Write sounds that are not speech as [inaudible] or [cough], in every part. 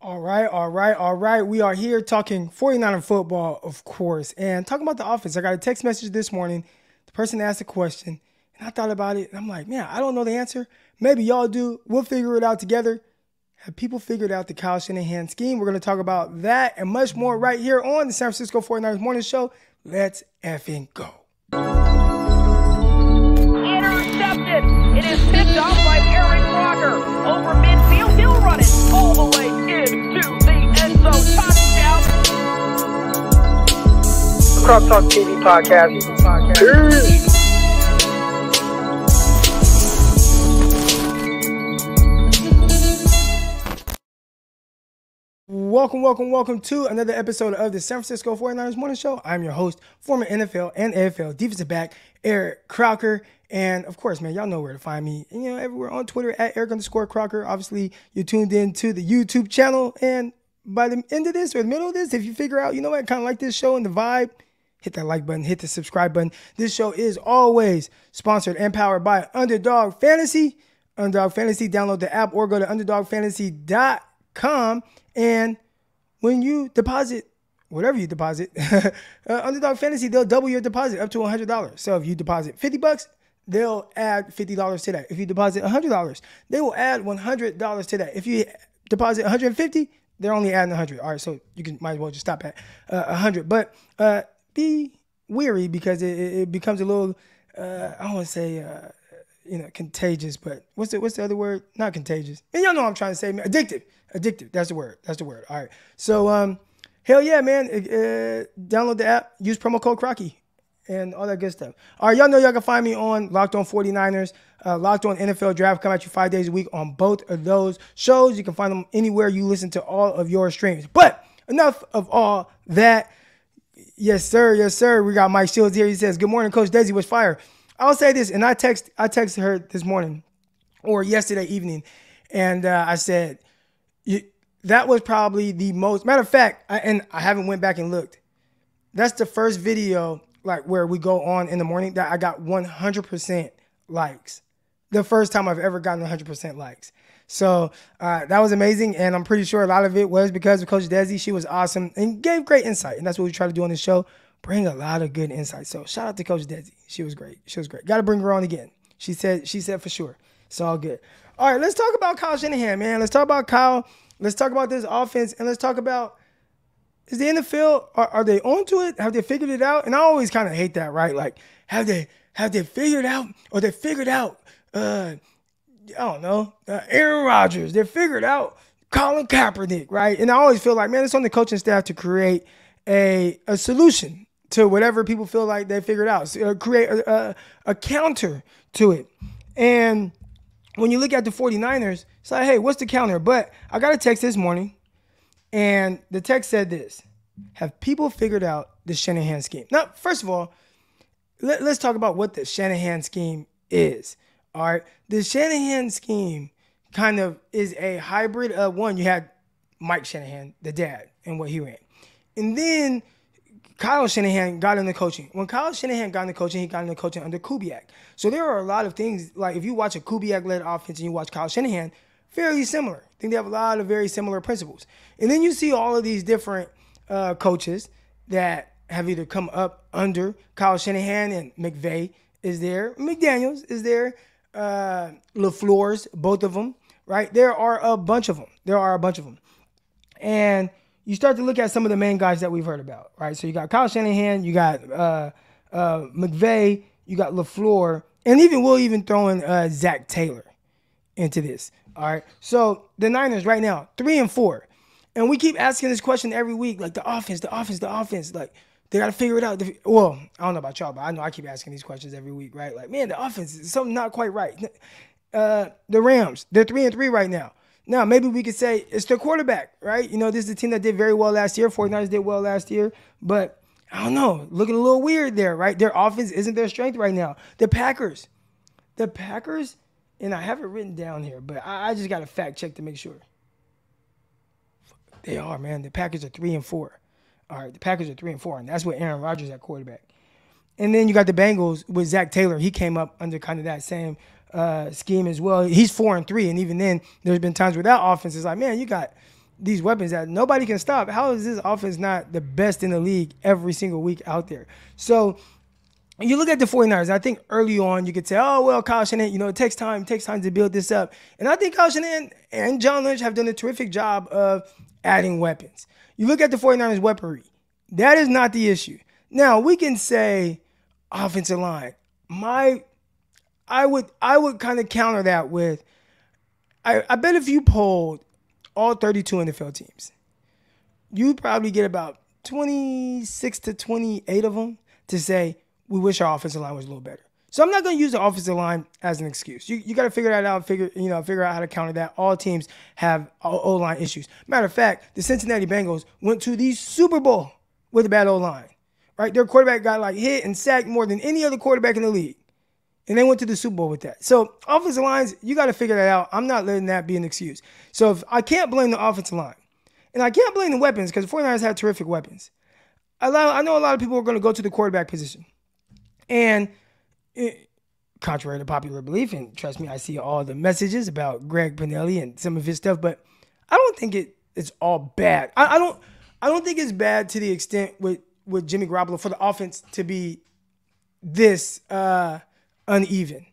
All right, all right, all right. We are here talking 49er football, of course, and talking about the offense. I got a text message this morning. The person asked a question, and I thought about it, and I'm like, man, I don't know the answer. Maybe y'all do. We'll figure it out together. Have people figured out the Kyle Shanahan scheme? We're going to talk about that and much more right here on the San Francisco 49ers Morning Show. Let's effing go. Intercepted. It is picked off by Eric Crocker. Over midfield, he'll run Crop Talk TV podcast. Peace. Welcome, welcome, welcome to another episode of the San Francisco 49ers Morning Show. I'm your host, former NFL and AFL defensive back, Eric Crocker. And of course, man, y'all know where to find me. And, you know, everywhere on Twitter at Eric underscore Crocker. Obviously, you tuned in to the YouTube channel. And by the end of this or the middle of this, if you figure out, you know what, kind of like this show and the vibe, hit that like button, hit the subscribe button. This show is always sponsored and powered by Underdog Fantasy. Underdog Fantasy, download the app or go to underdogfantasy.com. And when you deposit whatever you deposit, [laughs] uh, Underdog Fantasy, they'll double your deposit up to $100. So if you deposit 50 bucks, they'll add $50 to that. If you deposit $100, they will add $100 to that. If you deposit 150, they're only adding 100. All right, so you can might as well just stop at uh, 100. But uh, be weary because it, it becomes a little, uh, I don't want to say, uh, you know, contagious, but what's the what's the other word? Not contagious. And y'all know what I'm trying to say. Addictive. Addictive. That's the word. That's the word. All right. So um, hell yeah, man. Uh, download the app. Use promo code Crocky and all that good stuff. All right, y'all know y'all can find me on Locked On 49ers, uh, Locked On NFL Draft. Come at you five days a week on both of those shows. You can find them anywhere you listen to all of your streams. But enough of all that. Yes, sir. Yes, sir. We got Mike Shields here. He says, "Good morning, Coach Desi was fire." I'll say this, and I text I texted her this morning or yesterday evening, and uh, I said that was probably the most matter of fact, I, and I haven't went back and looked. That's the first video like where we go on in the morning that I got 100% likes. The first time I've ever gotten 100% likes. So uh, that was amazing, and I'm pretty sure a lot of it was because of Coach Desi. She was awesome and gave great insight, and that's what we try to do on the show bring a lot of good insight. So shout out to Coach Desi. She was great. She was great. Got to bring her on again. She said she said for sure. It's all good. All right, let's talk about Kyle Shanahan, man. Let's talk about Kyle. Let's talk about this offense, and let's talk about is the NFL are, are they onto it? Have they figured it out? And I always kind of hate that, right? Like have they have they figured out or they figured out? Uh, I don't know, uh, Aaron Rodgers. They figured out Colin Kaepernick, right? And I always feel like, man, it's on the coaching staff to create a a solution to whatever people feel like they figured out. So, uh, create a, a, a, counter to it. And when you look at the 49ers, it's like, hey, what's the counter? But I got a text this morning, and the text said this Have people figured out the Shanahan scheme? Now, first of all, let, let's talk about what the Shanahan scheme is. All right. The Shanahan scheme kind of is a hybrid of one, you had Mike Shanahan, the dad, and what he ran. And then Kyle Shanahan got into coaching. When Kyle Shanahan got into coaching, he got into coaching under Kubiak. So there are a lot of things like if you watch a Kubiak-led offense and you watch Kyle Shanahan, fairly similar. I think they have a lot of very similar principles. And then you see all of these different uh, coaches that have either come up under Kyle Shanahan and McVay is there, McDaniels is there, uh, LaFleur's, both of them, right? There are a bunch of them. There are a bunch of them. And you start to look at some of the main guys that we've heard about, right? So you got Kyle Shanahan, you got uh, uh, McVay, you got LaFleur, and even we'll even throw in uh, Zac Taylor into this. All right. So the Niners right now, three and four. And we keep asking this question every week, like the offense, the offense, the offense. Like they gotta figure it out. Well, I don't know about y'all, but I know I keep asking these questions every week, right? Like, man, the offense is something not quite right. Uh, the Rams, they're three and three right now. Now, maybe we could say it's their quarterback, right? You know, this is a team that did very well last year. 49ers did well last year, but I don't know, looking a little weird there, right? Their offense isn't their strength right now. The Packers, the Packers, and I have it written down here, but I, I just got to fact check to make sure. They are, man. The Packers are three and four. All right, the Packers are three and four, and that's with Aaron Rodgers at quarterback. And then you got the Bengals with Zac Taylor. He came up under kind of that same uh, scheme as well. He's four and three, and even then, there's been times where that offense is like, man, you got these weapons that nobody can stop, how is this offense not the best in the league every single week out there? So you look at the 49ers, I think early on you could say, oh, well, Kyle Shanahan, you know, it takes time, it takes time to build this up. And I think Kyle Shanahan and John Lynch have done a terrific job of adding weapons. You look at the 49ers weaponry, that is not the issue. Now, we can say offensive line. My I would I would kind of counter that with I, I bet if you polled all 32 NFL teams, you'd probably get about 26 to 28 of them to say, we wish our offensive line was a little better. So I'm not going to use the offensive line as an excuse. You, you got to figure that out. Figure you know figure out how to counter that. All teams have O line issues. Matter of fact, the Cincinnati Bengals went to the Super Bowl with a bad O line. Right, their quarterback got like hit and sacked more than any other quarterback in the league, and they went to the Super Bowl with that. So offensive lines, you got to figure that out. I'm not letting that be an excuse. So if I can't blame the offensive line, and I can't blame the weapons because the 49ers have terrific weapons. I, know a lot of people are going to go to the quarterback position. And contrary to popular belief, and trust me, I see all the messages about Greg Pinelli and some of his stuff, but I don't think it it's all bad. I, I don't I don't think it's bad to the extent with with Jimmy Garoppolo for the offense to be this uh, uneven.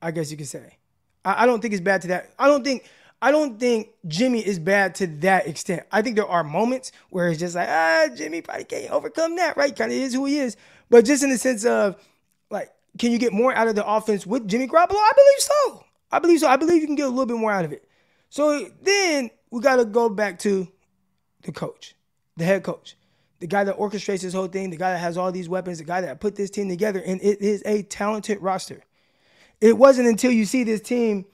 I guess you could say. I, I don't think it's bad to that. I don't think I don't think Jimmy is bad to that extent. I think there are moments where it's just like, ah, Jimmy probably can't overcome that, right? Kind of is who he is. But just in the sense of can you get more out of the offense with Jimmy Garoppolo? I believe so. I believe so. I believe you can get a little bit more out of it. So then we got to go back to the coach, the head coach, the guy that orchestrates this whole thing, the guy that has all these weapons, the guy that put this team together, and it is a talented roster. It wasn't until you see this team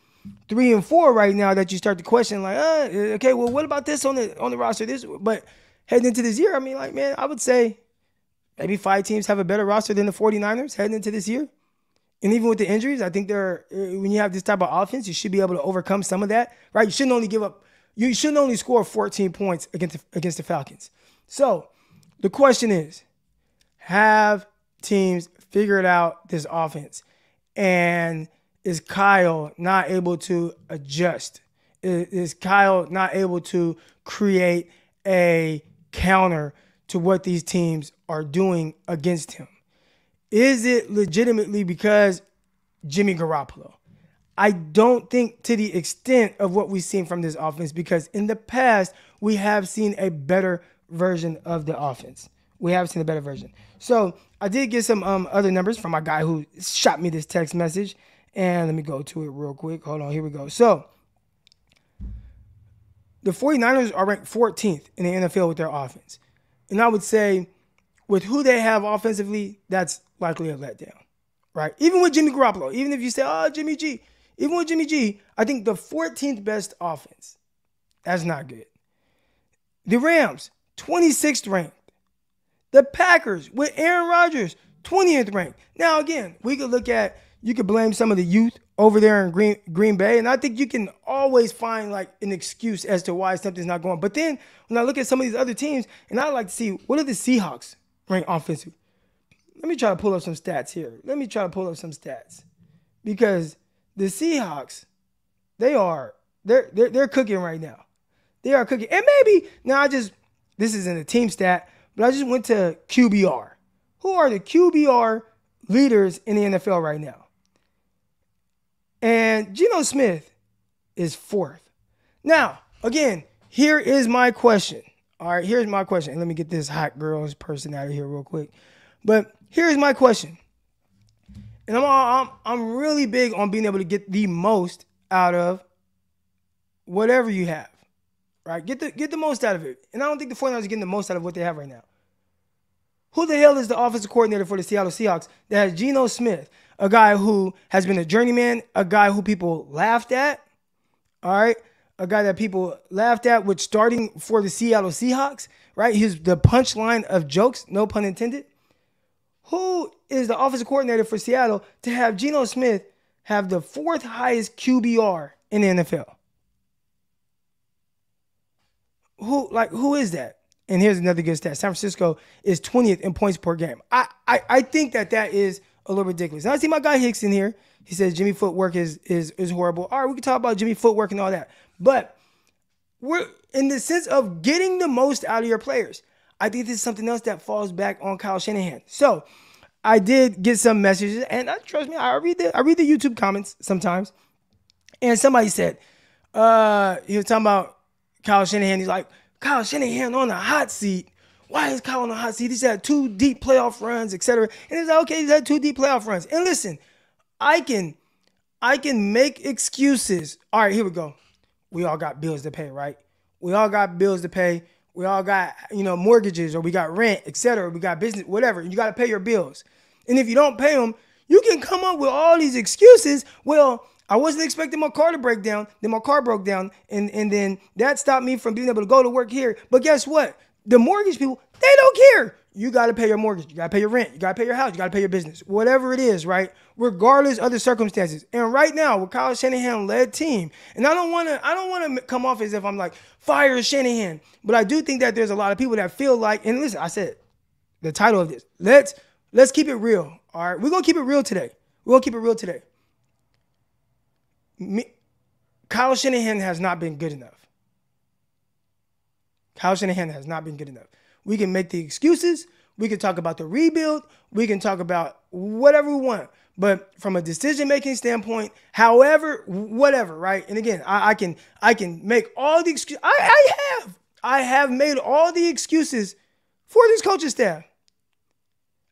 three and four right now that you start to question, like, uh, okay, well, what about this on the on the roster? This, but heading into this year, I mean, like, man, I would say maybe five teams have a better roster than the 49ers heading into this year. And even with the injuries, I think there uh, when you have this type of offense, you should be able to overcome some of that, right? You shouldn't only give up you shouldn't only score 14 points against the, against the Falcons. So, the question is, have teams figured out this offense? And is Kyle not able to adjust? Is, is Kyle not able to create a counter to what these teams are doing against him? Is it legitimately because Jimmy Garoppolo? I don't think to the extent of what we've seen from this offense because in the past we have seen a better version of the offense. We have seen a better version. So I did get some um, other numbers from my guy who shot me this text message. And let me go to it real quick. Hold on, here we go. So the 49ers are ranked 14th in the NFL with their offense. And I would say, with who they have offensively, that's likely a letdown, right? Even with Jimmy Garoppolo, even if you say, oh, Jimmy G, even with Jimmy G, I think the 14th best offense, that's not good. The Rams, 26th ranked. The Packers with Aaron Rodgers, 20th ranked. Now, again, we could look at, you could blame some of the youth over there in Green Green Bay, and I think you can always find like an excuse as to why something's not going. But then when I look at some of these other teams, and I like to see what are the Seahawks rank offensive. Let me try to pull up some stats here. Let me try to pull up some stats because the Seahawks, they are they're they're, they're cooking right now. They are cooking, and maybe now I just this isn't a team stat, but I just went to QBR. Who are the QBR leaders in the NFL right now? And Geno Smith is fourth. Now, again, here is my question. All right, here's my question. And let me get this hot girl's person out of here real quick. But here's my question. And I'm, I'm I'm really big on being able to get the most out of whatever you have. Right? Get the get the most out of it. And I don't think the 49ers are getting the most out of what they have right now. Who the hell is the offensive coordinator for the Seattle Seahawks that has Geno Smith, a guy who has been a journeyman, a guy who people laughed at, all right, a guy that people laughed at with starting for the Seattle Seahawks, right? He's the punchline of jokes, no pun intended. Who is the offensive coordinator for Seattle to have Geno Smith have the fourth highest QBR in the NFL? Who like who is that? And here's another good stat: San Francisco is 20th in points per game. I I, I think that that is a little ridiculous. And I see my guy Hicks in here. He says Jimmy footwork is is is horrible. All right, we can talk about Jimmy footwork and all that. But we're in the sense of getting the most out of your players. I think this is something else that falls back on Kyle Shanahan. So I did get some messages, and I, trust me, I read the I read the YouTube comments sometimes. And somebody said, uh, he was talking about Kyle Shanahan. He's like, Kyle Shanahan on the hot seat. Why is Kyle on the hot seat? He's had two deep playoff runs, etc. And he's like, okay, he's had two deep playoff runs. And listen, I can I can make excuses. All right, here we go. We all got bills to pay, right? We all got bills to pay. We all got, you know, mortgages or we got rent, etc. We got business, whatever. You got to pay your bills. And if you don't pay them, you can come up with all these excuses. Well, I wasn't expecting my car to break down. Then my car broke down, and and then that stopped me from being able to go to work here. But guess what? The mortgage people, they don't care. You got to pay your mortgage. You got to pay your rent. You got to pay your house. You got to pay your business. Whatever it is, right? Regardless of the circumstances. And right now, with Kyle Shanahan led team, and I don't want to, I don't want to come off as if I'm like fire Shanahan, but I do think that there's a lot of people that feel like, and listen, I said the title of this. Let's let's keep it real. All right, we're gonna keep it real today. We're gonna keep it real today. Me, Kyle Shanahan has not been good enough. Kyle Shanahan has not been good enough. We can make the excuses. We can talk about the rebuild. We can talk about whatever we want. But from a decision making standpoint, however, whatever, right? And again, I, I can I can make all the excuses. I, I have I have made all the excuses for this coaching staff.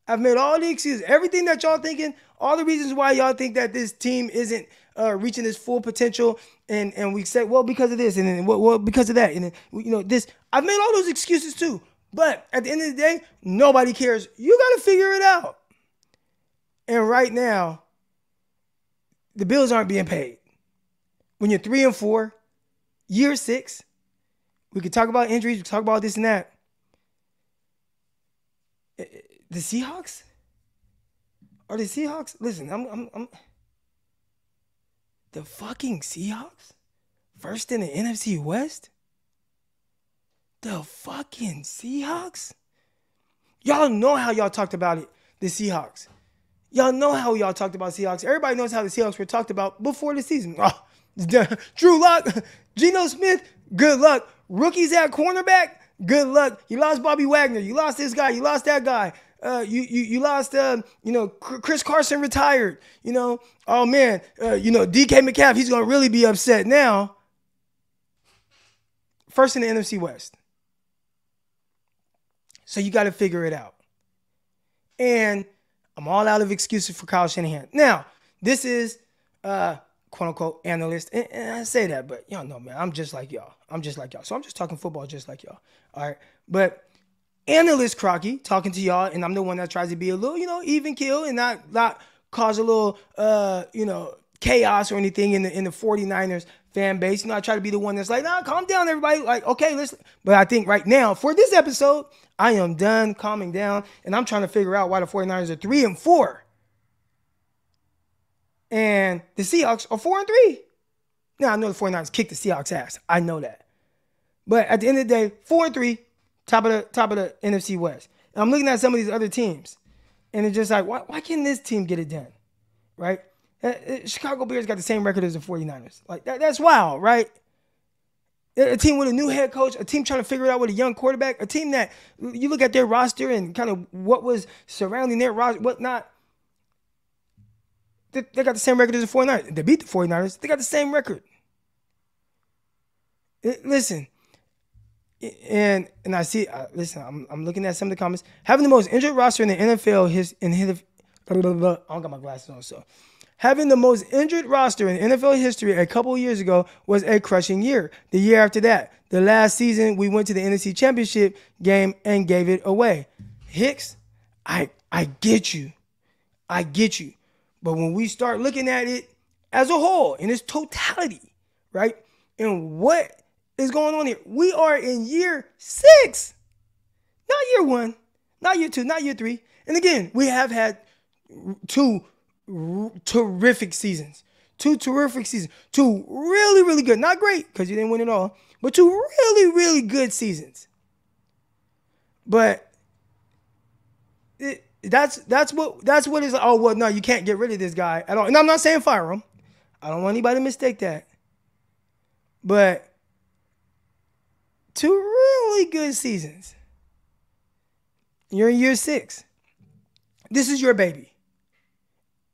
I've made all the excuses, everything that y'all thinking, all the reasons why y'all think that this team isn't uh, reaching its full potential, and and we say, well, because of this, and then well, well because of that, and then you know this. I've made all those excuses too. But at the end of the day, nobody cares. You got to figure it out. And right now, the bills aren't being paid. When you're three and four, year six, we could talk about injuries, we could talk about this and that. Eh, eh, the Seahawks? Are the Seahawks? Listen, I'm, I'm, I'm the fucking Seahawks? First in the NFC West? The fucking Seahawks? Y'all know how y'all talked about it, the Seahawks. Y'all know how y'all talked about Seahawks. Everybody knows how the Seahawks were talked about before the season. Oh, [laughs] Drew Lock, [laughs] Geno Smith, good luck. Rookies at cornerback, good luck. You lost Bobby Wagner. You lost this guy. You lost that guy. Uh, you, you you lost uh, you know Chris Carson retired. You know, oh man, uh, you know DK Metcalf. He's gonna really be upset now. First in the NFC West. So you got to figure it out. And I'm all out of excuses for Kyle Shanahan. Now, this is uh quote unquote analyst. And, and, I say that, but y'all know, man, I'm just like y'all. I'm just like y'all. So I'm just talking football just like y'all. All right. But analyst Crocky talking to y'all, and I'm the one that tries to be a little, you know, even kill and not not cause a little uh, you know, chaos or anything in the in the 49ers fan base. You know, I try to be the one that's like, nah, calm down, everybody. Like, okay, listen. But I think right now, for this episode, I am done calming down, and I'm trying to figure out why the 49ers are three and four. And the Seahawks are four and three. Now I know the 49ers kicked the Seahawks ass. I know that. But at the end of the day, four and three, top of the top of the NFC West. And I'm looking at some of these other teams, and it's just like, why, why can't this team get it done? Right? Uh, uh, Chicago Bears got the same record as the 49ers. Like that, that's wild, right? A team with a new head coach, a team trying to figure it out with a young quarterback, a team that you look at their roster and kind of what was surrounding their roster, what not. They, they got the same record as the 49ers. They beat the 49ers. They got the same record. Listen, and and I see. Uh, listen, I'm, I'm looking at some of the comments. Having the most injured roster in the NFL, his in his. I don't got my glasses on, so Having the most injured roster in NFL history a couple years ago was a crushing year. The year after that, the last season, we went to the NFC Championship game and gave it away. Hicks, I I get you. I get you. But when we start looking at it as a whole in its totality, right? And what is going on here? We are in year six, not year one, not year two, not year three. And again, we have had two terrific seasons. Two terrific seasons. Two really, really good. Not great because you didn't win it all, but two really, really good seasons. But it, that's that's what that's what is. Oh well, no, you can't get rid of this guy at all. And I'm not saying fire him. I don't want anybody to mistake that. But two really good seasons. You're in year six. This is your baby.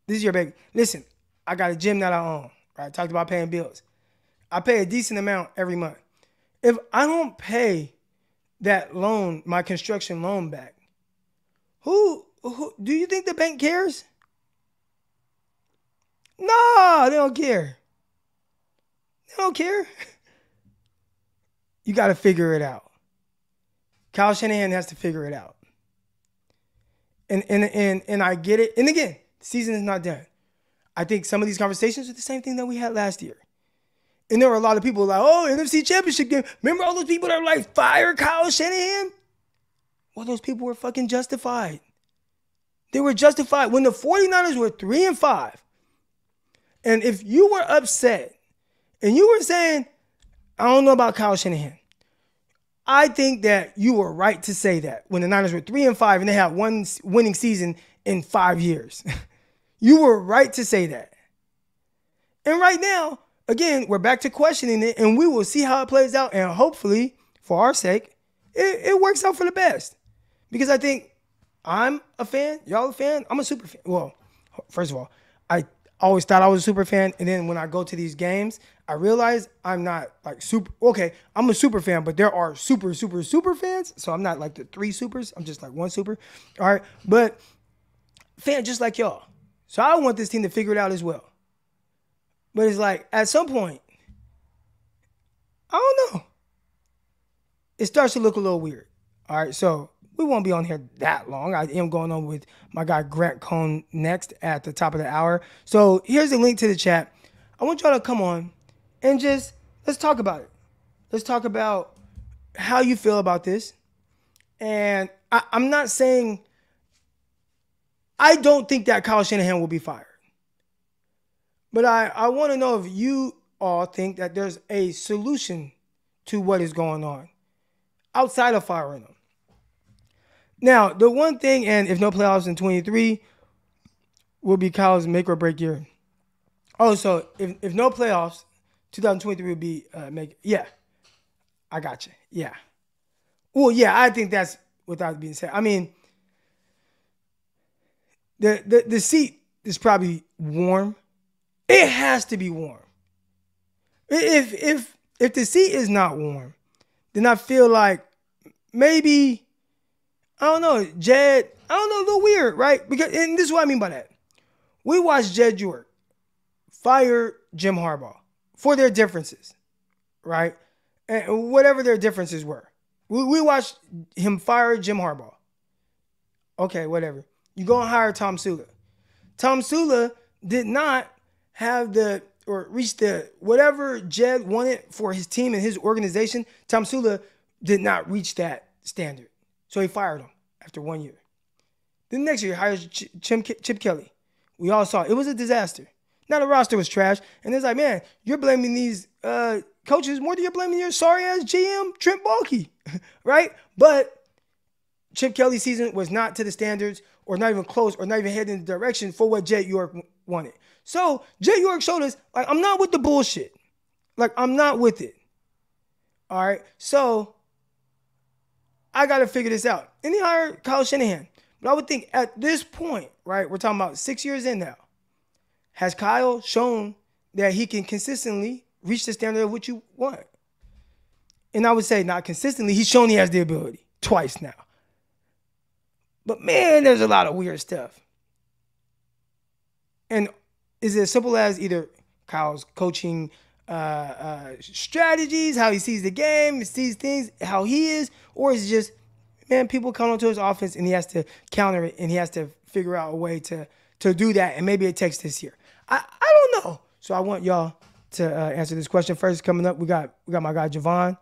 This is your baby. Listen, I got a gym that I own. Right? I talked about paying bills. I pay a decent amount every month. If I don't pay that loan, my construction loan back, who, who do you think the bank cares? No, they don't care. They don't care. [laughs] You got to figure it out. Kyle Shanahan has to figure it out. And and and and I get it. And again, the season is not done. I think some of these conversations are the same thing that we had last year. And there were a lot of people like, oh, NFC Championship game. Remember all those people that were like, fire Kyle Shanahan? Well, those people were fucking justified. They were justified when the 49ers were three and five. And if you were upset and you were saying, I don't know about Kyle Shanahan. I think that you were right to say that when the Niners were three and five and they had one winning season in five years. [laughs] you were right to say that. And right now, again, we're back to questioning it, and we will see how it plays out. And hopefully, for our sake, it, it works out for the best. Because I think I'm a fan, y'all a fan, I'm a super fan. Well, first of all, I always thought I was a super fan, and then when I go to these games, I realize I'm not like super. Okay, I'm a super fan, but there are super, super, super fans. So I'm not like the three supers. I'm just like one super. All right, but fan just like y'all. So I want this team to figure it out as well. But it's like at some point, I don't know. It starts to look a little weird. All right, so we won't be on here that long. I am going on with my guy Grant Cohn next at the top of the hour. So here's the link to the chat. I want y'all to come on and just let's talk about it. Let's talk about how you feel about this. And I, am not saying I don't think that Kyle Shanahan will be fired. But I, I want to know if you all think that there's a solution to what is going on outside of firing him. Now, the one thing, and if no playoffs in 23, will be Kyle's make or break year. Oh, so if, if no playoffs, 2023 would be uh, make. Yeah, I got you. Yeah. Well, yeah, I think that's without being said. I mean, the the the seat is probably warm. It has to be warm. If if if the seat is not warm, then I feel like maybe I don't know, Jed. I don't know, a little weird, right? Because and this is what I mean by that. We watched Jed York fire Jim Harbaugh for their differences, right? And whatever their differences were. We, watched him fire Jim Harbaugh. Okay, whatever. You go and hire Tomsula. Tom Sula did not have the or reach the whatever Jed wanted for his team and his organization. Tomsula did not reach that standard. So he fired him after one year. Then next year, he hires Chip Kelly. We all saw it. it was a disaster. Now the roster was trash, and it's like, man, you're blaming these uh, coaches more than you're blaming your sorry ass GM Trent Baalke, [laughs] right? But Chip Kelly's season was not to the standards, or not even close, or not even heading in the direction for what Jed York wanted. So Jed York showed us, like, I'm not with the bullshit. Like, I'm not with it. All right. So I got to figure this out. And he hired Kyle Shanahan. But I would think at this point, right, we're talking about six years in now has Kyle shown that he can consistently reach the standard of what you want? And I would say not consistently. He's shown he has the ability twice now. But man, there's a lot of weird stuff. And is it as simple as either Kyle's coaching uh, uh, strategies, how he sees the game, sees things, how he is, or is it just, man, people come onto his offense and he has to counter it and he has to figure out a way to to do that, and maybe it takes this year. I, I don't know. So I want y'all to uh, answer this question first. Coming up, we got we got my guy Javon.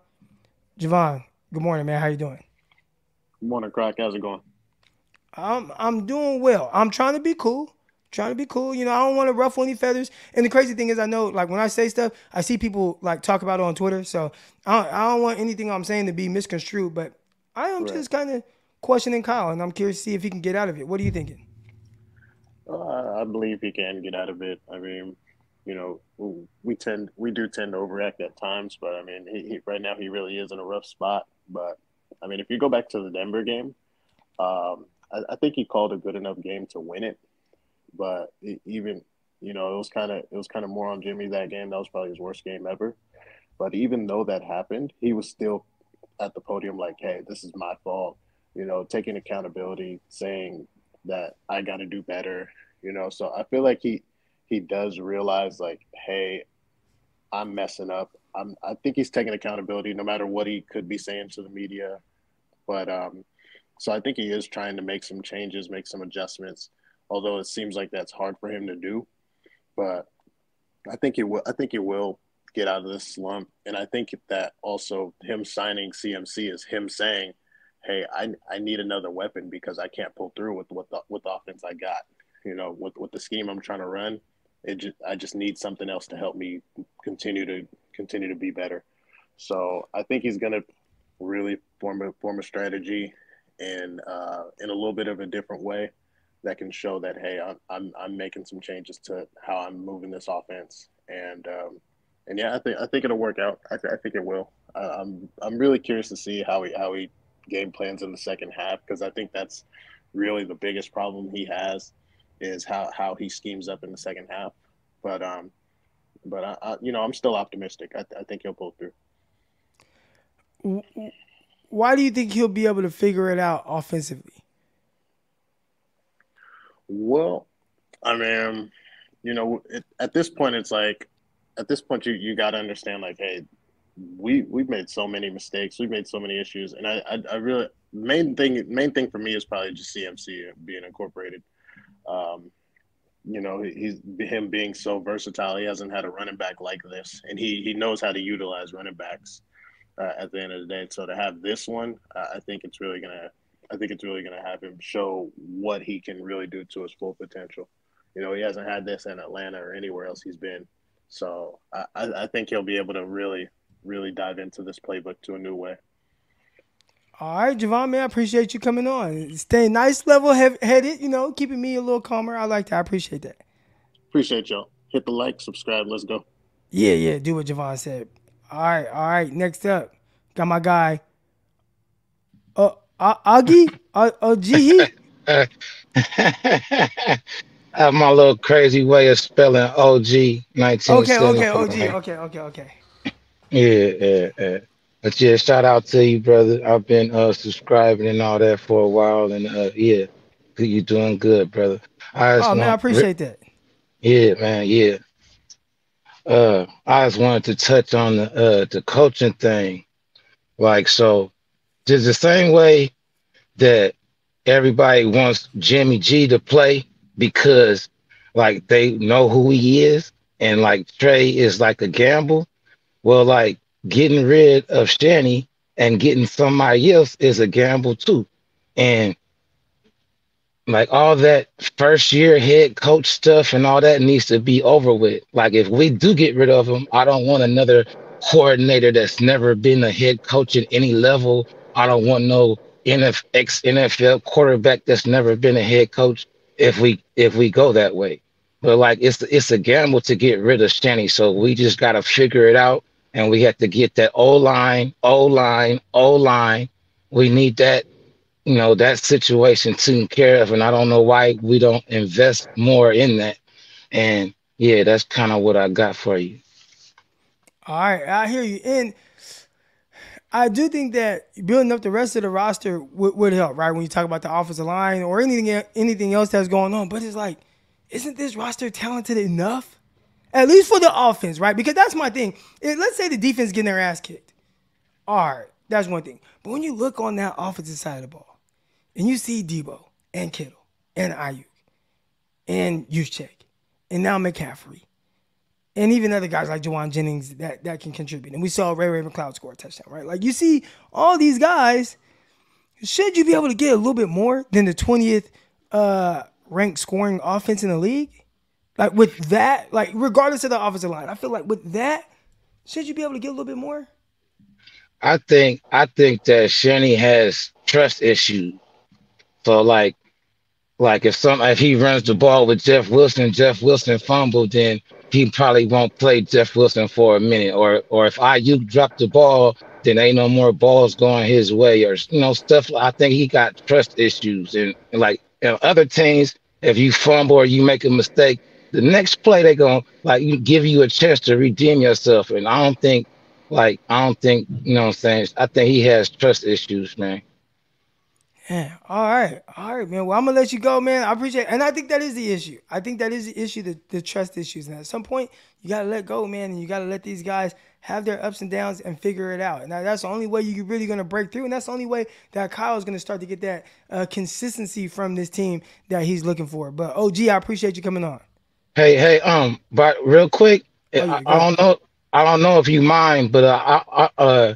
Javon, good morning, man. How you doing? Good morning, Crack. How's it going? I'm I'm doing well. I'm trying to be cool. Trying to be cool. You know, I don't want to ruffle any feathers. And the crazy thing is, I know, like, when I say stuff, I see people, like, talk about it on Twitter. So I don't, I don't want anything I'm saying to be misconstrued. But I am right. just kind of questioning Kyle, and I'm curious to see if he can get out of it. What are you thinking? Uh, I believe he can get out of it. I mean, you know, we tend we do tend to overact at times, but I mean, he, he, right now he really is in a rough spot. But I mean, if you go back to the Denver game, um, I, I, think he called a good enough game to win it. But even you know, it was kind of it was kind of more on Jimmy that game. That was probably his worst game ever. But even though that happened, he was still at the podium like, "Hey, this is my fault." You know, taking accountability, saying that I got to do better. You know, so I feel like he he does realize like, "Hey, I'm messing up." I'm, I think he's taking accountability, no matter what he could be saying to the media. But um, so I think he is trying to make some changes, make some adjustments. Although it seems like that's hard for him to do, but I think he will. I think he will get out of this slump. And I think that also him signing CMC is him saying, "Hey, I I need another weapon because I can't pull through with with the with the offense I got. You know, with with the scheme I'm trying to run, it just I just need something else to help me continue to continue to be better." So I think he's gonna really form a form a strategy and uh, in a little bit of a different way that can show that hey, I'm I'm, I'm making some changes to how I'm moving this offense and. Um, and yeah, I think I think it'll work out. I, I think it will. I, I'm I'm really curious to see how he how he game plans in the second half because I think that's really the biggest problem he has is how how he schemes up in the second half. But um, but I, I you know I'm still optimistic. I, I think he'll pull through. Why do you think he'll be able to figure it out offensively? Well, I mean, you know, it, at this point, it's like at this point you you got to understand like hey we we've made so many mistakes. We've made so many issues. And I, I i, really main thing main thing for me is probably just cmc being incorporated. Um you know he's him being so versatile he hasn't had a running back like this. And he he knows how to utilize running backs uh, at the end of the day. So to have this one uh, i think it's really gonna i think it's really gonna have him show what he can really do to his full potential. You know he hasn't had this in atlanta or anywhere else he's been. So I, I think he'll be able to really, really dive into this playbook to a new way. All right, Javon, man, I appreciate you coming on. Staying nice, level headed, you know, keeping me a little calmer. I like that. I appreciate that. Appreciate y'all. Hit the like, subscribe. Let's go. Yeah, yeah. Do what Javon said. All right, all right. Next up, got my guy, uh, uh Augie, uh, uh, I [laughs] have my little crazy way of spelling OG 19. Okay, okay, OG, okay, okay, okay. Yeah, yeah, yeah. But yeah, shout out to you, brother. I've been uh subscribing and all that for a while, and uh yeah, you're doing good, brother. I oh man, I appreciate that. Yeah, man, yeah. Uh, I just wanted to touch on the uh the coaching thing, like so. Just the same way that everybody wants Jimmy G to play because like they know who he is and like Trey is like a gamble. Well, like getting rid of Shanny and getting somebody else is a gamble too. And like all that first year head coach stuff and all that needs to be over with. Like if we do get rid of him, I don't want another coordinator that's never been a head coach at any level. I don't want no NF, ex NFL quarterback that's never been a head coach if we if we go that way. But like it's it's a gamble to get rid of Shanny, so we just gotta figure it out, and we have to get that O line, O line, O line. We need that, you know, that situation taken care of, and I don't know why we don't invest more in that. And yeah, that's kind of what I got for you. All right, I hear you, and I do think that building up the rest of the roster would, would help, right? When you talk about the offensive line or anything anything else that's going on, but it's like, isn't this roster talented enough? At least for the offense, right? Because that's my thing. let's say the defense getting their ass kicked. All right, that's one thing. But when you look on that offensive side of the ball, and you see Deebo and Kittle and Aiyuk and Juszczyk and now McCaffrey and even other guys like Jauan Jennings that, that can contribute. And we saw Ray Ray McCloud score a touchdown, right? Like you see all these guys, should you be able to get a little bit more than the 20th uh, ranked scoring offense in the league? Like with that, like regardless of the offensive line, I feel like with that, should you be able to get a little bit more? I think I think that Shanny has trust issues. So like like if some if he runs the ball with Jeff Wilson, Jeff Wilson fumbled, then he probably won't play Jeff Wilson for a minute, or or if Aiyuk drop the ball, then ain't no more balls going his way, or you know stuff. I think he got trust issues, and, and like other teams, if you fumble or you make a mistake, the next play they gonna like give you a chance to redeem yourself, and I don't think like I don't think you know what I'm saying. I think he has trust issues, man. Yeah. All right. All right, man. Well, I'm gonna let you go, man. I appreciate, it. and I think that is the issue. I think that is the issue, the, the trust issues. And at some point, you gotta let go, man, and you gotta let these guys have their ups and downs and figure it out. And that's the only way you're really gonna break through, and that's the only way that Kyle is gonna start to get that uh, consistency from this team that he's looking for. But OG, I appreciate you coming on. Hey, hey, um, but real quick, Oh, I, I don't know, I don't know if you mind, but uh, I, I, uh,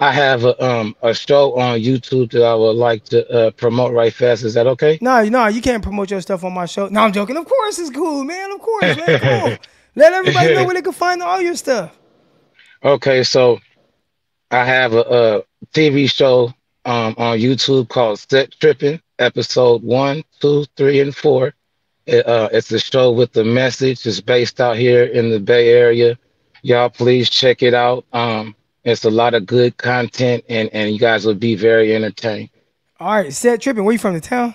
I have a um a show on YouTube that I would like to uh, promote right fast. Is that okay? No, no, you can't promote your stuff on my show. No, I'm joking. Of course, it's cool, man. Of course, man. Come on. [laughs] Let everybody know where they can find all your stuff. Okay, so I have a, a TV show um, on YouTube called Set Tripping, episode one, two, three, and four. It, uh, it's a show with the message. It's based out here in the Bay Area. Y'all, please check it out. Um, it's a lot of good content, and, and you guys will be very entertained. All right, set tripping. Where you from? The town?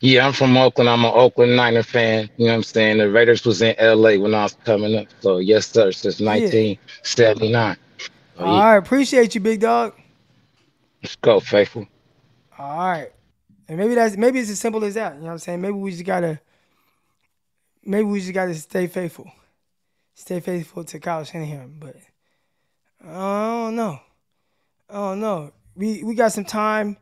Yeah, I'm from Oakland. I'm an Oakland Niner fan. You know what I'm saying? The Raiders was in LA when I was coming up. So, yes, sir, since 1979. So, All yeah, right, appreciate you, big dog. let's go, faithful. All right, and maybe that's maybe it's as simple as that. You know what I'm saying? Maybe we just gotta, maybe we just gotta stay faithful, stay faithful to Kyle Shanahan. But I don't know. I don't know. We we got some time.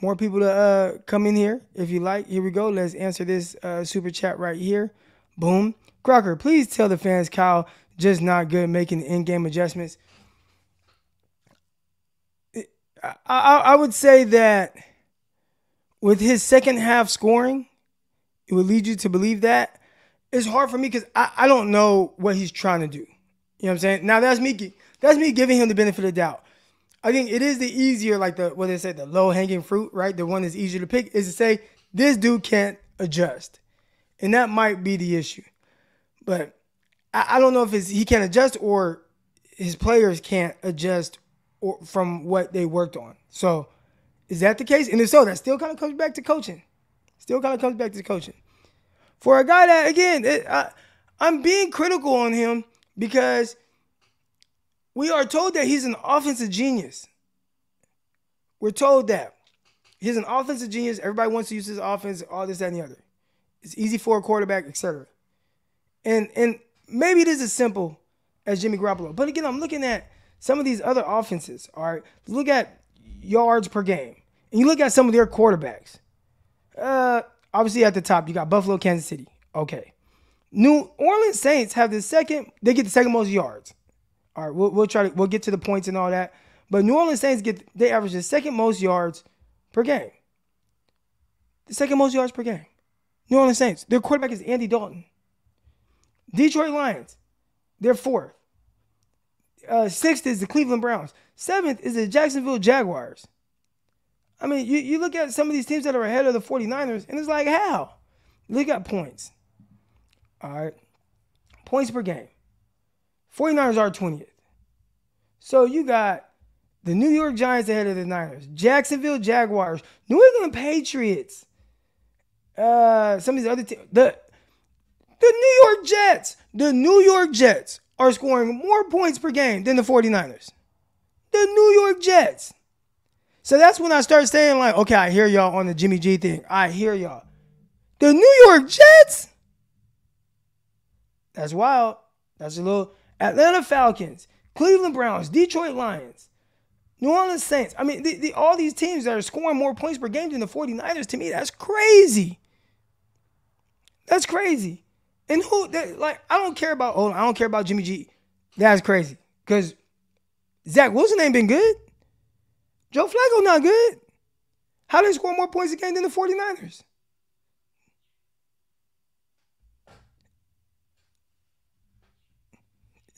More people to uh, come in here if you like. Here we go. Let's answer this uh, super chat right here. Boom. Crocker, please tell the fans Kyle just not good making in-game adjustments. I, I, I would say that with his second half scoring, it would lead you to believe that. It's hard for me because I, I don't know what he's trying to do. You know what I'm saying? Now that's me that's me giving him the benefit of doubt. I think it is the easier, like the what they say, the low hanging fruit, right? The one that's easier to pick is to say this dude can't adjust, and that might be the issue. But I, I don't know if it's he can't adjust or his players can't adjust or from what they worked on. So is that the case? And if so, that still kind of comes back to coaching. Still kind of comes back to coaching. For a guy that again, it, I, I'm being critical on him because we are told that he's an offensive genius. We're told that he's an offensive genius. Everybody wants to use his offense, all this, that, and the other. It's easy for a quarterback, etc. And and maybe it is as simple as Jimmy Garoppolo. But again, I'm looking at some of these other offenses. All right, look at yards per game, and you look at some of their quarterbacks. Uh, obviously at the top you got Buffalo, Kansas City. Okay, New Orleans Saints have the second. They get the second most yards. All right, we'll, we'll try to we'll get to the points and all that. But New Orleans Saints get they average the second most yards per game. The second most yards per game. New Orleans Saints. Their quarterback is Andy Dalton. Detroit Lions. They're fourth. Uh, sixth is the Cleveland Browns. Seventh is the Jacksonville Jaguars. I mean, you, you look at some of these teams that are ahead of the 49ers, and it's like, how? Look at points. All right. Points per game. 49ers are 20th. So you got the New York Giants ahead of the Niners, Jacksonville Jaguars, New England Patriots, uh, some of these other teams. The, the New York Jets, the New York Jets are scoring more points per game than the 49ers. The New York Jets. So that's when I start saying, like, okay, I hear y'all on the Jimmy G thing. I hear y'all. The New York Jets? That's wild. That's a little Atlanta Falcons, Cleveland Browns, Detroit Lions, New Orleans Saints. I mean, the, the, all these teams that are scoring more points per game than the 49ers, to me, that's crazy. That's crazy. And who that like I don't care about oh I don't care about Jimmy G. That's crazy. Cause Zach Wilson ain't been good. Joe Flacco not good. How they score more points a game than the 49ers?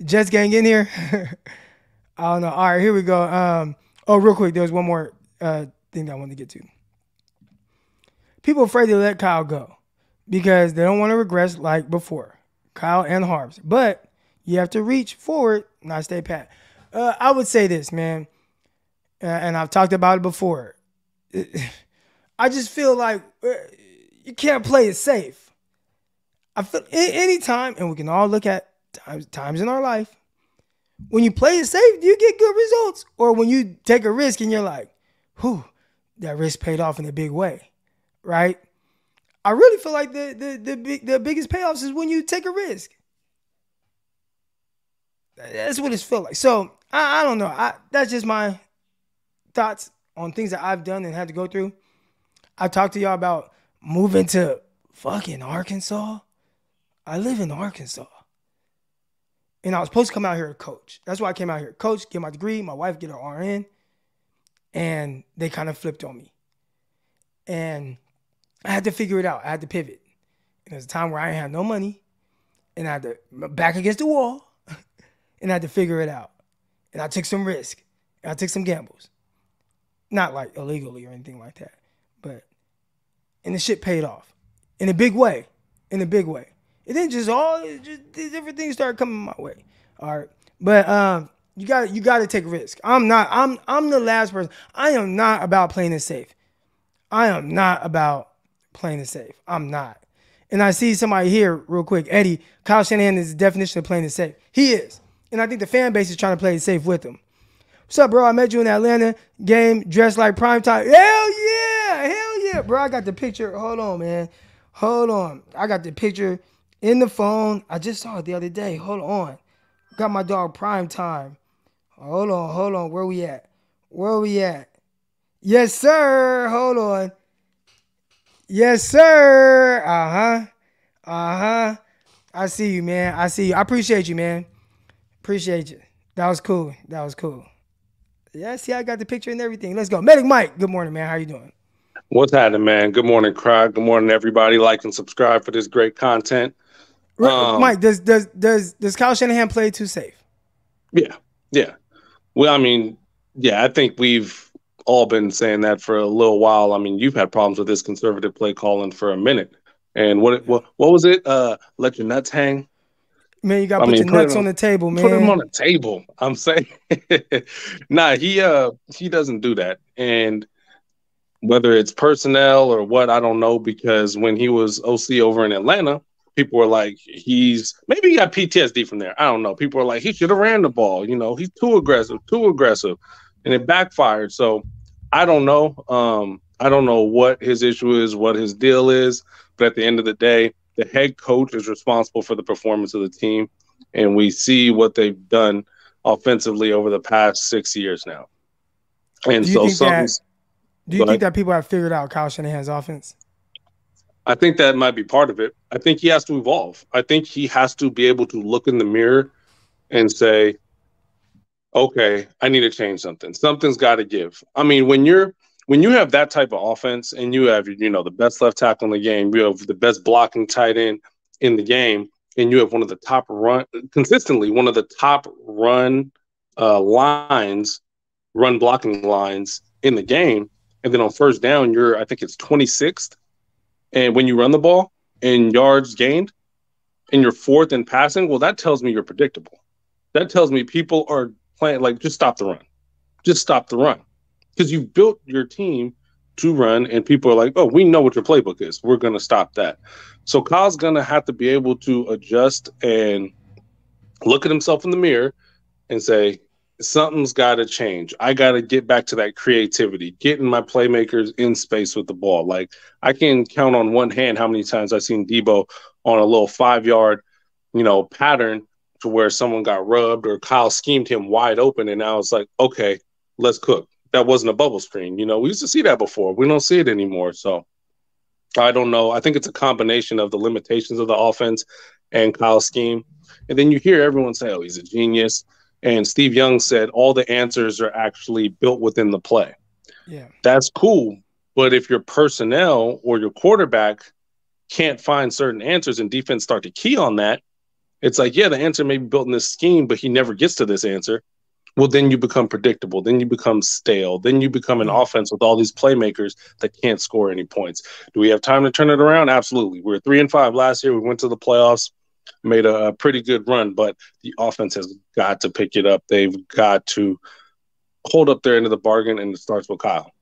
Jets gang in here. [laughs] I don't know. All right, here we go. Um, oh, real quick, there was one more uh, thing I wanted to get to. People afraid to let Kyle go because they don't want to regress like before. Kyle and Harbs. But you have to reach forward, not stay pat. Uh, I would say this, man, and I've talked about it before. [sighs] I just feel like uh, you can't play it safe. I feel any time, and we can all look at times times in our life when you play it safe, you get good results, or when you take a risk and you're like, "Whew, that risk paid off in a big way," right? I really feel like the the the big the biggest payoffs is when you take a risk. That's what it's feel like. So I, I don't know. I that's just my thoughts on things that I've done and had to go through. I talked to y'all about moving to fucking Arkansas. I live in Arkansas. And I was supposed to come out here to coach. That's why I came out here. to Coach, get my degree, my wife get her RN. And they kind of flipped on me. And I had to figure it out. I had to pivot. And there was a time where I had no money. And I had to back against the wall. [laughs] and I had to figure it out. And I took some risk. And I took some gambles. Not like illegally or anything like that. But and the shit paid off. In a big way. In a big way. And didn't just all just different things started coming my way. All right. But um you got you got to take risk. I'm not I'm I'm the last person. I am not about playing it safe. I am not about playing it safe. I'm not. And I see somebody here real quick. Eddie, Kyle Shanahan is the definition of playing it safe. He is. And I think the fan base is trying to play it safe with him. What's up, bro? I met you in Atlanta game dressed like prime time. Hell yeah! Hell yeah, bro. I got the picture. Hold on, man. Hold on. I got the picture in the phone. I just saw it the other day. Hold on. Got my dog prime time. Hold on, hold on. Where we at? Where we at? Yes, sir. Hold on. Yes, sir. Uh huh. Uh huh. I see you, man. I see you. I appreciate you, man. Appreciate you. That was cool. That was cool. Yeah, see, I got the picture and everything. Let's go. Medic Mike. Good morning, man. How you doing? What's happening, man? Good morning, crowd. Good morning, everybody. Like and subscribe for this great content. Um, Mike, does does does does Kyle Shanahan play too safe? Yeah, yeah. Well, I mean, yeah, I think we've all been saying that for a little while. I mean, you've had problems with this conservative play calling for a minute. And what what what was it? Uh, let your nuts hang. Man, you got to put mean, your nuts on, on, the table, man. Put them on the table. I'm saying, [laughs] nah, he uh he doesn't do that. And whether it's personnel or what, I don't know. Because when he was OC over in Atlanta, people were like, he's maybe he got PTSD from there. I don't know. People were like, he should have ran the ball. You know, he's too aggressive, too aggressive, and it backfired. So I don't know. Um, I don't know what his issue is, what his deal is, but at the end of the day, the head coach is responsible for the performance of the team, and we see what they've done offensively over the past six years now. And so, that, do you think that people have figured out Kyle Shanahan's offense? I think that might be part of it. I think he has to evolve. I think he has to be able to look in the mirror and say, okay, I need to change something. Something's got to give. I mean, when you're when you have that type of offense and you have you know the best left tackle in the game, you have the best blocking tight end in the game, and you have one of the top run consistently one of the top run uh, lines, run blocking lines in the game, and then on first down you're I think it's 26th, and when you run the ball in yards gained, and you're fourth in passing, well that tells me you're predictable. That tells me people are playing like just stop the run, just stop the run, because you've built your team to run, and people are like, oh, we know what your playbook is. We're gonna stop that. So Kyle's gonna have to be able to adjust and look at himself in the mirror and say, something's got to change. I got to get back to that creativity, getting my playmakers in space with the ball. Like I can count on one hand how many times I've seen Deebo on a little five yard, you know, pattern to where someone got rubbed or Kyle schemed him wide open, and now it's like, okay, let's cook. That wasn't a bubble screen. You know, we used to see that before. We don't see it anymore. So I don't know. I think it's a combination of the limitations of the offense and Kyle's scheme. And then you hear everyone say, oh, he's a genius. And Steve Young said all the answers are actually built within the play. Yeah. That's cool. But if your personnel or your quarterback can't find certain answers and defense start to key on that, it's like, yeah, the answer may be built in this scheme, but he never gets to this answer. Well, then you become predictable. Then you become stale. Then you become an hmm. offense with all these playmakers that can't score any points. Do we have time to turn it around? Absolutely. We were three and five last year. We went to the playoffs. made a, a pretty good run, but the offense has got to pick it up. They've got to hold up their end of the bargain, and it starts with Kyle.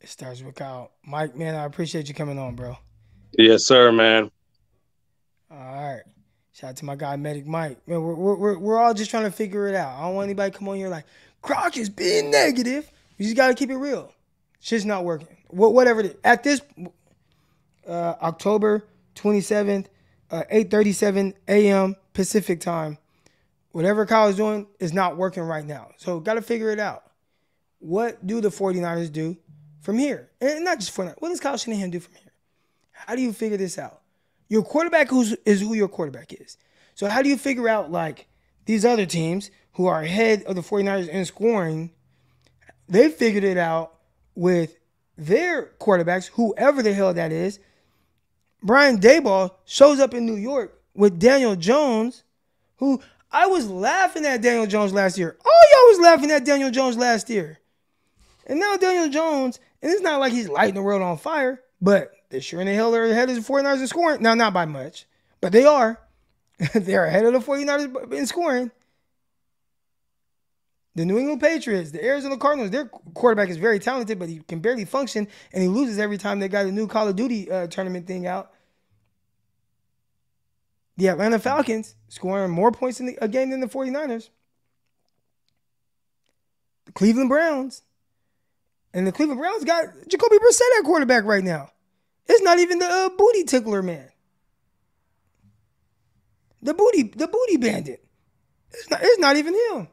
It starts with Kyle. Mike, man, I appreciate you coming on, bro. Yes, sir, man. All right. Shout out to my guy, Medic Mike. Man, we're, we're, we're, all just trying to figure it out. I don't want anybody come on here like, Croc is being negative. You just got to keep it real. Shit's not working. What, whatever it is. At this uh, October 27th, uh, 8.37 a.m. Pacific time, whatever Kyle is doing is not working right now. So got to figure it out. What do the 49ers do from here? And not just 49ers. What does Kyle Shanahan do from here? How do you figure this out? Your quarterback who's, is who your quarterback is. So how do you figure out like these other teams who are ahead of the 49ers in scoring? They figured it out with their quarterbacks, whoever the hell that is. Brian Daboll shows up in New York with Daniel Jones, who I was laughing at Daniel Jones last year. All y'all was laughing at Daniel Jones last year. And now Daniel Jones, and it's not like he's lighting the world on fire, but they sure in the hell are ahead of the 49ers in scoring. Now, not by much, but they are. [laughs] They're ahead of the 49ers in scoring. The New England Patriots, the Arizona Cardinals, their quarterback is very talented, but he can barely function, and he loses every time they got a new Call of Duty uh, tournament thing out. The Atlanta Falcons scoring more points in the, a game than the 49ers. The Cleveland Browns. And the Cleveland Browns got Jacoby Brissett at quarterback right now. It's not even the uh, booty tickler man. The booty, the booty bandit. It's not, it's not even him.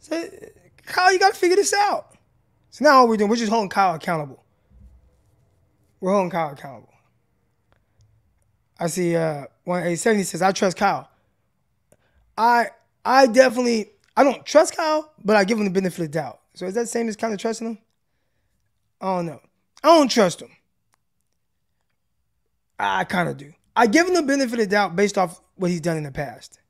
So, Kyle, you got to figure this out. So now all we're doing, we're just holding Kyle accountable. We're holding Kyle accountable. I see uh 187 says, I trust Kyle. I I definitely I don't trust Kyle, but I give him the benefit of doubt. So is that the same as kind of trusting him? I don't know. I don't trust him. I kind of do. I give him the benefit of the doubt based off what he's done in the past.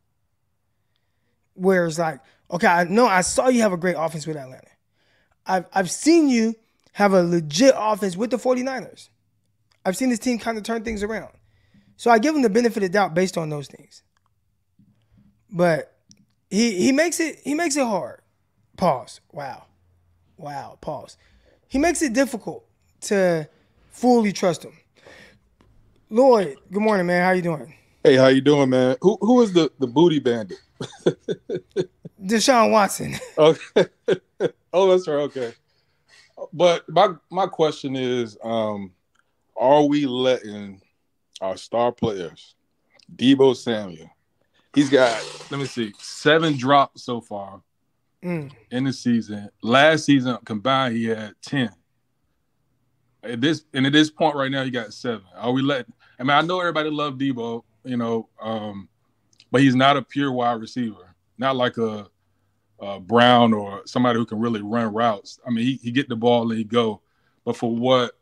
Where it's like, okay, I know I saw you have a great offense with Atlanta. I've I've seen you have a legit offense with the 49ers. I've seen this team kind of turn things around. So I give him the benefit of the doubt based on those things. But he he makes it he makes it hard. Pause. Wow. Wow. Pause. He makes it difficult to fully trust him. Lloyd, good morning, man. How you doing? Hey, how you doing, man? Who who is the the booty bandit? [laughs] Deshaun Watson. okay. [laughs] oh, that's right. Okay. But my my question is, um, are we letting our star players, Deebo Samuel, he's got let me see, seven drops so far Mm. in the season. Last season combined, he had ten. At this and at this point right now, he got seven. Are we letting? I mean, I know everybody love Deebo, you know, um, but he's not a pure wide receiver, not like a, a Brown or somebody who can really run routes. I mean, he, he get the ball and he go, but for what?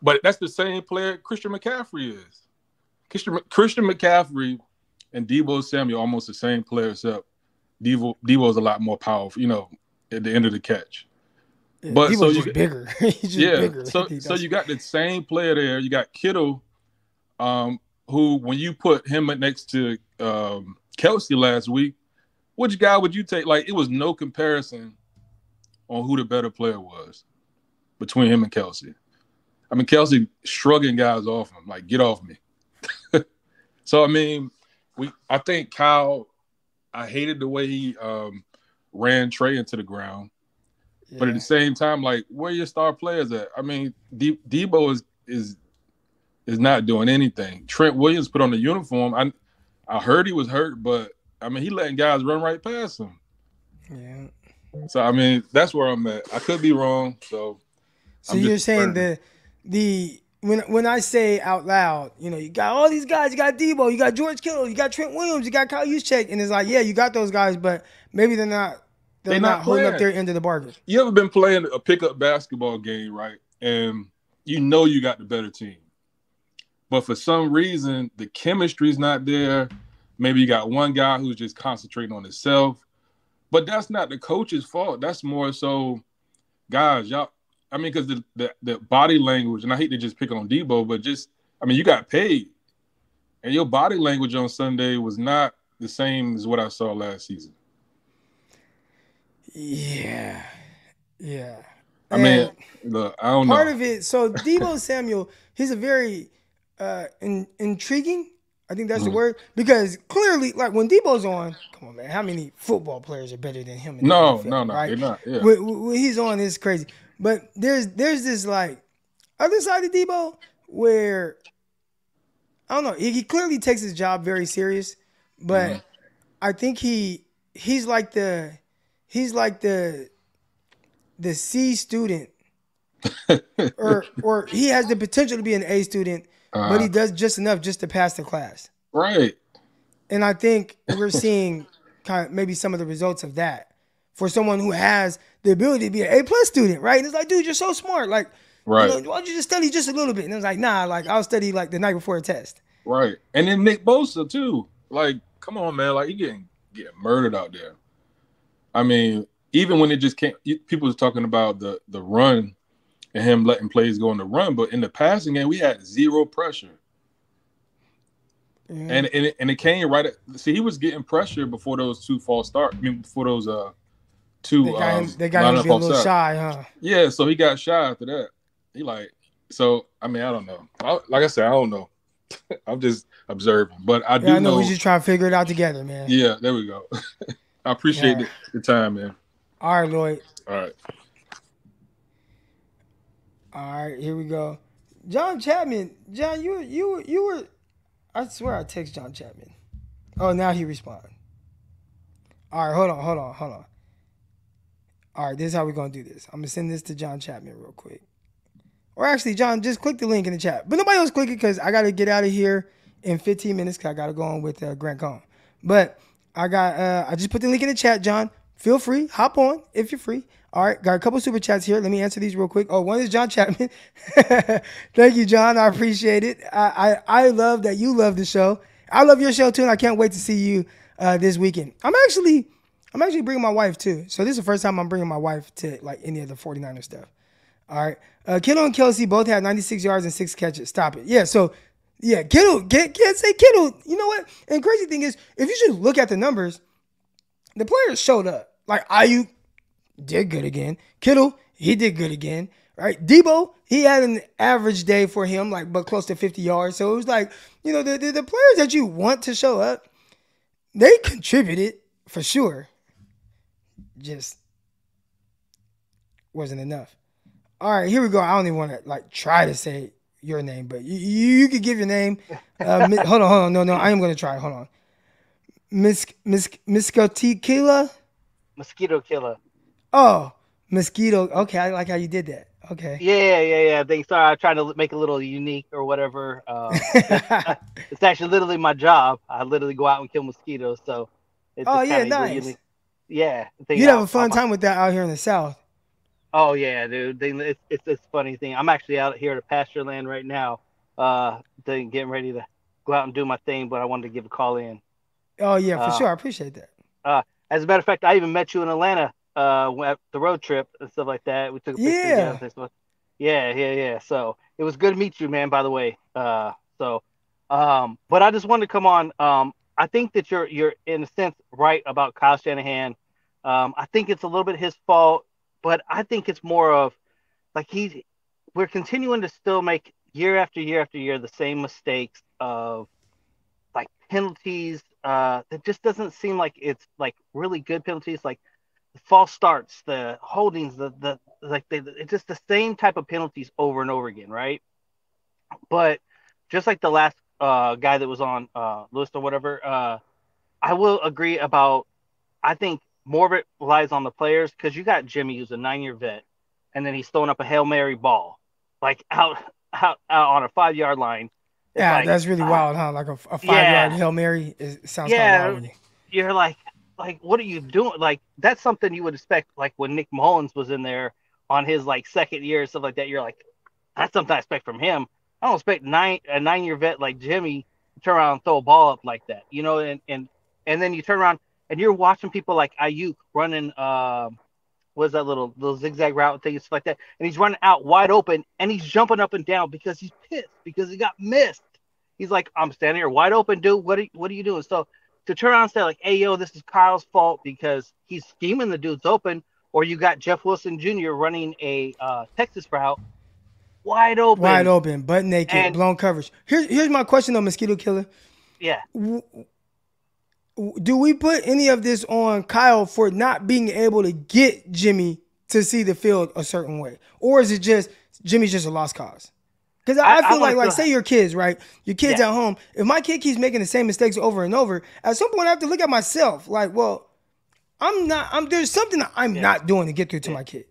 But that's the same player Christian McCaffrey is. Christian, Christian McCaffrey and Deebo Samuel almost the same player, except Deebo Deebo's a lot more powerful. You know, at the end of the catch. But he so was you- just bigger. [laughs] He's just yeah. bigger. So so you got the same player there. You got Kittle, um, who when you put him next to um, Kelce last week, which guy would you take? Like it was no comparison on who the better player was between him and Kelce. I mean, Kelce shrugging guys off him, like get off me. [laughs] so I mean, we I think Kyle. I hated the way he um, ran Trey into the ground. But at the same time, like where your star players at? I mean, De- Deebo is is is not doing anything. Trent Williams put on the uniform. I I heard he was hurt, but I mean he letting guys run right past him. yeah. So I mean that's where I'm at. I could be wrong. So So I'm you're saying the the when when I say out loud, you know, you got all these guys, you got Deebo, you got George Kittle, you got Trent Williams, you got Kyle Juszczyk, and it's like, yeah, you got those guys, but maybe they're not they're, They're not, not holding up their end of the bargain. you ever been playing a pickup basketball game, right? And you know you got the better team. But for some reason, the chemistry's not there. Maybe you got one guy who's just concentrating on himself. But that's not the coach's fault. That's more so, guys, y'all. I mean, because the, the the body language, and I hate to just pick on Deebo, but just I mean, you got paid. and your body language on Sunday was not the same as what I saw last season. Yeah, yeah. I mean, And look, I don't part know. Part of it. So Deebo [laughs] Samuel, he's a very uh, in, intriguing. I think that's the Mhm. word because clearly, like when Deebo's on, come on, man, how many football players are better than him? in no, NFL, no, no, right? they're not. Yeah. when, when he's on, it's crazy. But there's there's this like other side of Deebo where I don't know. He, he clearly takes his job very serious, but Mhm. I think he he's like the he's like the the C student, [laughs] or or he has the potential to be an A student, but he Uh, does just enough just to pass the class. right. And I think we're seeing kind of maybe some of the results of that for someone who has the ability to be an A plus student, right? And it's like, dude, you're so smart. Like, Right. you know, why don't you just study just a little bit? And it's like, nah, like I'll study like the night before a test. Right. And then Nick Bosa too. Like, come on, man. Like, he getting getting murdered out there. I mean, even when it just can't. People was talking about the the run and him letting plays go on the run, but in the passing game, we had zero pressure. Yeah. And and it, and it came right. At, see, he was getting pressure before those two false start. I mean, before those uh two. they got um, him, they got him a little shy, huh? Yeah, so he got shy after that. He like so. I mean, I don't know. I, like I said, I don't know. [laughs] I'm just observing, but I do I know. know. We just trying to figure it out together, man. yeah, there we go. [laughs] I appreciate Yeah. the, the time, man. All right, Lloyd. All right. All right, here we go. John Chapman. John, you were you you were. I swear I text John Chapman. Oh, now he responded. All right, hold on, hold on, hold on. All right, this is how we're gonna do this. I'm gonna send this to John Chapman real quick. Or actually, John, just click the link in the chat. But nobody else click it because I gotta get out of here in 15 minutes because I gotta go on with uh, Grant Cohn. But I got uh, I just put the link in the chat, John. Feel free, hop on if you're free. All right, got a couple super chats here. Let me answer these real quick. Oh, one is John Chapman. [laughs] Thank you, John. I appreciate it. I, I I love that you love the show. I love your show too, and I can't wait to see you uh, this weekend. I'm actually I'm actually bringing my wife too. So this is the first time I'm bringing my wife to like any of the 49er stuff. All right. Uh, Kittle and Kelce both had 96 yards and six catches. Stop it. Yeah. So, yeah, Kittle can't, can't say Kittle. You know what? And crazy thing is, if you just look at the numbers, the players showed up. Like Aiyuk did good again. Kittle he did good again. Right. Deebo he had an average day for him, like but close to 50 yards. So it was like, you know, the the, the players that you want to show up, they contributed for sure. Just wasn't enough. All right, here we go. I don't even want to like try to say your name, but you you, could give your name. Uh, [laughs] mi- hold on, hold on. No, no, I am gonna try. Hold on. Miss Miss Miskotikila. Mosquito killer. Oh, mosquito. Okay, I like how you did that. Okay. Yeah, yeah, yeah. Thanks. Sorry, I'm trying to make a little unique or whatever. Um, [laughs] it's actually literally my job. I literally go out and kill mosquitoes. So. It's Oh, yeah, nice. unique- Yeah. You'd have a fun I'm- time with that out here in the south. Oh yeah, dude. They, it's it's this funny thing. I'm actually out here at pasture land right now, uh, then getting ready to go out and do my thing. But I wanted to give a call in. Oh yeah, for Uh, sure. I appreciate that. As a matter of fact, I even met you in Atlanta, uh, at the road trip and stuff like that. We took a picture Yeah. together. Yeah, yeah, yeah. So it was good to meet you, man. By the way. Uh, so, um, but I just wanted to come on. Um, I think that you're you're in a sense right about Kyle Shanahan. Um, I think it's a little bit his fault, but I think it's more of like he's we're continuing to still make year after year after year the same mistakes of like penalties uh that just doesn't seem like it's like really good penalties like false starts the holdings the the like they, it's just the same type of penalties over and over again right? But just like the last uh guy that was on uh list or whatever uh i will agree about i think more of it relies on the players because you got jimmy who's a nine year vet and then he's throwing up a hail mary ball like out out, out on a five yard line It's Yeah, like, that's really ah, wild, huh? Like a, a five Yeah. yard hail mary. Is, sounds Yeah. wild. you're like, like, what are you doing? Like, that's something you would expect. Like when Nick Mullens was in there on his like second year and stuff like that. You're like, that's something I expect from him. I don't expect nine a nine year vet like Jimmy to turn around and throw a ball up like that, you know. And and and then you turn around and you're watching people like Aiyuk running, um, what's that little little zigzag route thing, stuff like that, and he's running out wide open and he's jumping up and down because he's pissed because he got missed. He's like, I'm standing here wide open, dude. What are, what are you doing? So to turn around and say like, hey yo, this is Kyle's fault because he's scheming the dudes open, or you got Jeff Wilson Jr. running a uh, Texas route wide open, Wide open, butt naked, And- blown coverage. Here's here's my question though, mosquito killer. Yeah, w- Do we put any of this on Kyle for not being able to get Jimmy to see the field a certain way, or is it just Jimmy's just a lost cause? Because I, I- I I feel like, like, say your kids, right? Your kids Yeah. at home. If my kid keeps making the same mistakes over and over, at some point I have to look at myself. Like, well, I'm not. I'm there's something that I'm Yeah. not doing to get through to my kid.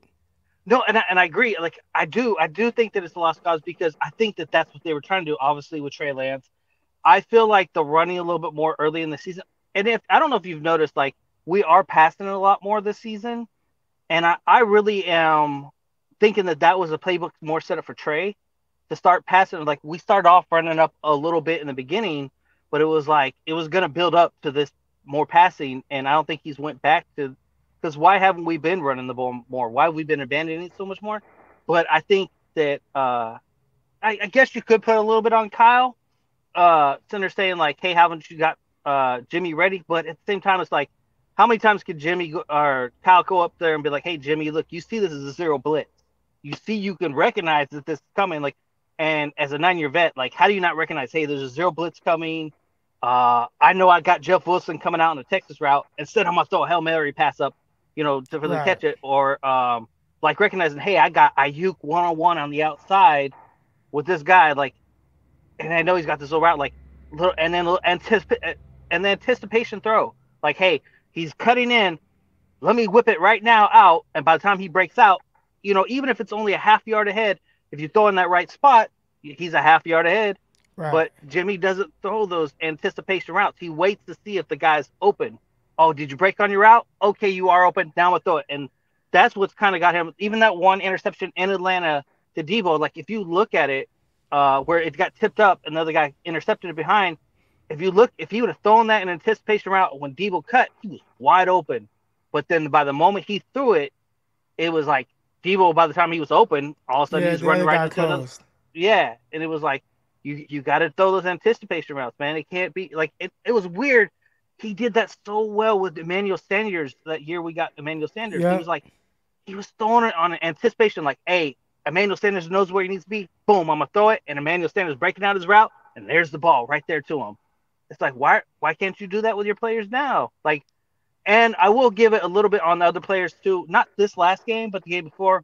No, and I, and I agree. Like I do, I do think that it's a lost cause because I think that that's what they were trying to do. Obviously, with Trey Lance, I feel like the running a little bit more early in the season. And if I don't know if you've noticed, like we are passing a lot more this season, and I I really am thinking that that was a playbook more set up for Trey to start passing. Like we started off running up a little bit in the beginning, but it was like it was going to build up to this more passing, and I don't think he's went back to because why haven't we been running the ball more? Why have we been abandoning so much more? But I think that uh, I, I guess you could put a little bit on Kyle. Uh, Center saying like, "Hey, haven't you got uh, Jimmy ready?" But at the same time, it's like, how many times could Jimmy go, or Kyle go up there and be like, "Hey, Jimmy, look, you see this is a zero blitz. You see, you can recognize that this is coming." Like, and as a nine-year vet, like, how do you not recognize? Hey, there's a zero blitz coming. Uh, I know I got Jeff Wilson coming out on the Texas route. Instead, I'm gonna throw a hail mary pass up, you know, to really Right. catch it, or um, like recognizing, hey, I got Aiyuk one on one on the outside with this guy, like, and I know he's got this little route, like, little, and then little anticip- and then anticipation throw, like, hey, he's cutting in, let me whip it right now out, and by the time he breaks out, you know, even if it's only a half yard ahead, if you throw in that right spot, he's a half yard ahead. Right. But Jimmy doesn't throw those anticipation routes. He waits to see if the guy's open. Oh, did you break on your route? Okay, you are open. Now I'm gonna throw it. And that's what's kind of got him. Even that one interception in Atlanta to Deebo, like if you look at it, uh, where it got tipped up, another guy intercepted it behind. If you look, if he would have thrown that in anticipation route when Deebo cut, he was wide open. But then by the moment he threw it, it was like Deebo. By the time he was open, all of a sudden yeah, he was running right into another yeah, and it was like you you got to throw those anticipation routes, man. It can't be like it. It was weird. He did that so well with Emmanuel Sanders that year. We got Emmanuel Sanders. Yeah. He was like he was throwing it on anticipation, like, hey, Emmanuel Sanders knows where he needs to be. Boom, I'm gonna throw it, and Emmanuel Sanders breaking out his route, and there's the ball right there to him. It's like why why can't you do that with your players now? Like, and I will give it a little bit on the other players too. Not this last game, but the game before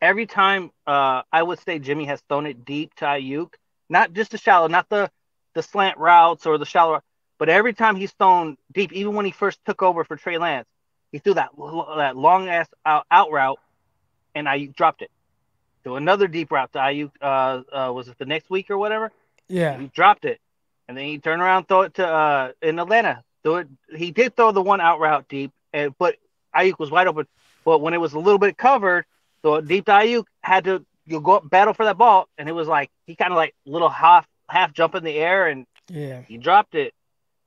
every time uh, I would say Jimmy has thrown it deep to Aiyuk, not just the shallow, not the the slant routes or the shallow, but every time he's thrown deep, even when he first took over for Trey Lance, he threw that that long ass out, out route, and Aiyuk dropped it. So another deep route to Aiyuk, uh, uh, was it the next week or whatever? Yeah. He dropped it, and then he turned around, throw it to uh, in Atlanta. Throw it. He did throw the one out route deep, and but Aiyuk was wide open. But when it was a little bit covered, so deep to Aiyuk had to you go up battle for that ball, and it was like he kind of like little half half jump in the air, and Yeah. he dropped it.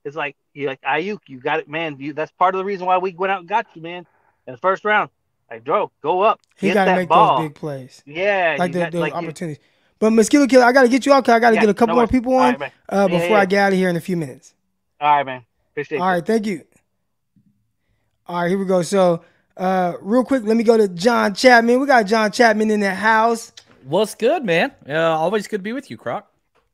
It's like you like Aiyuk, you got it, man. You that's part of the reason why we went out and got you, man. In the first round, like Joe, go up, He got to make ball. those big plays. yeah, like you the, got- like, you- opportunities. But mosquito killer, I got to get you out because I got to Yeah, get a couple no more worries. people on right, uh, before yeah. I get out of here in a few minutes. All right, man. Appreciate All it. right, thank you. All right, here we go. So, uh, real quick, let me go to John Chapman. We got John Chapman in the house. What's good, man? Uh, always good to be with you, Croc.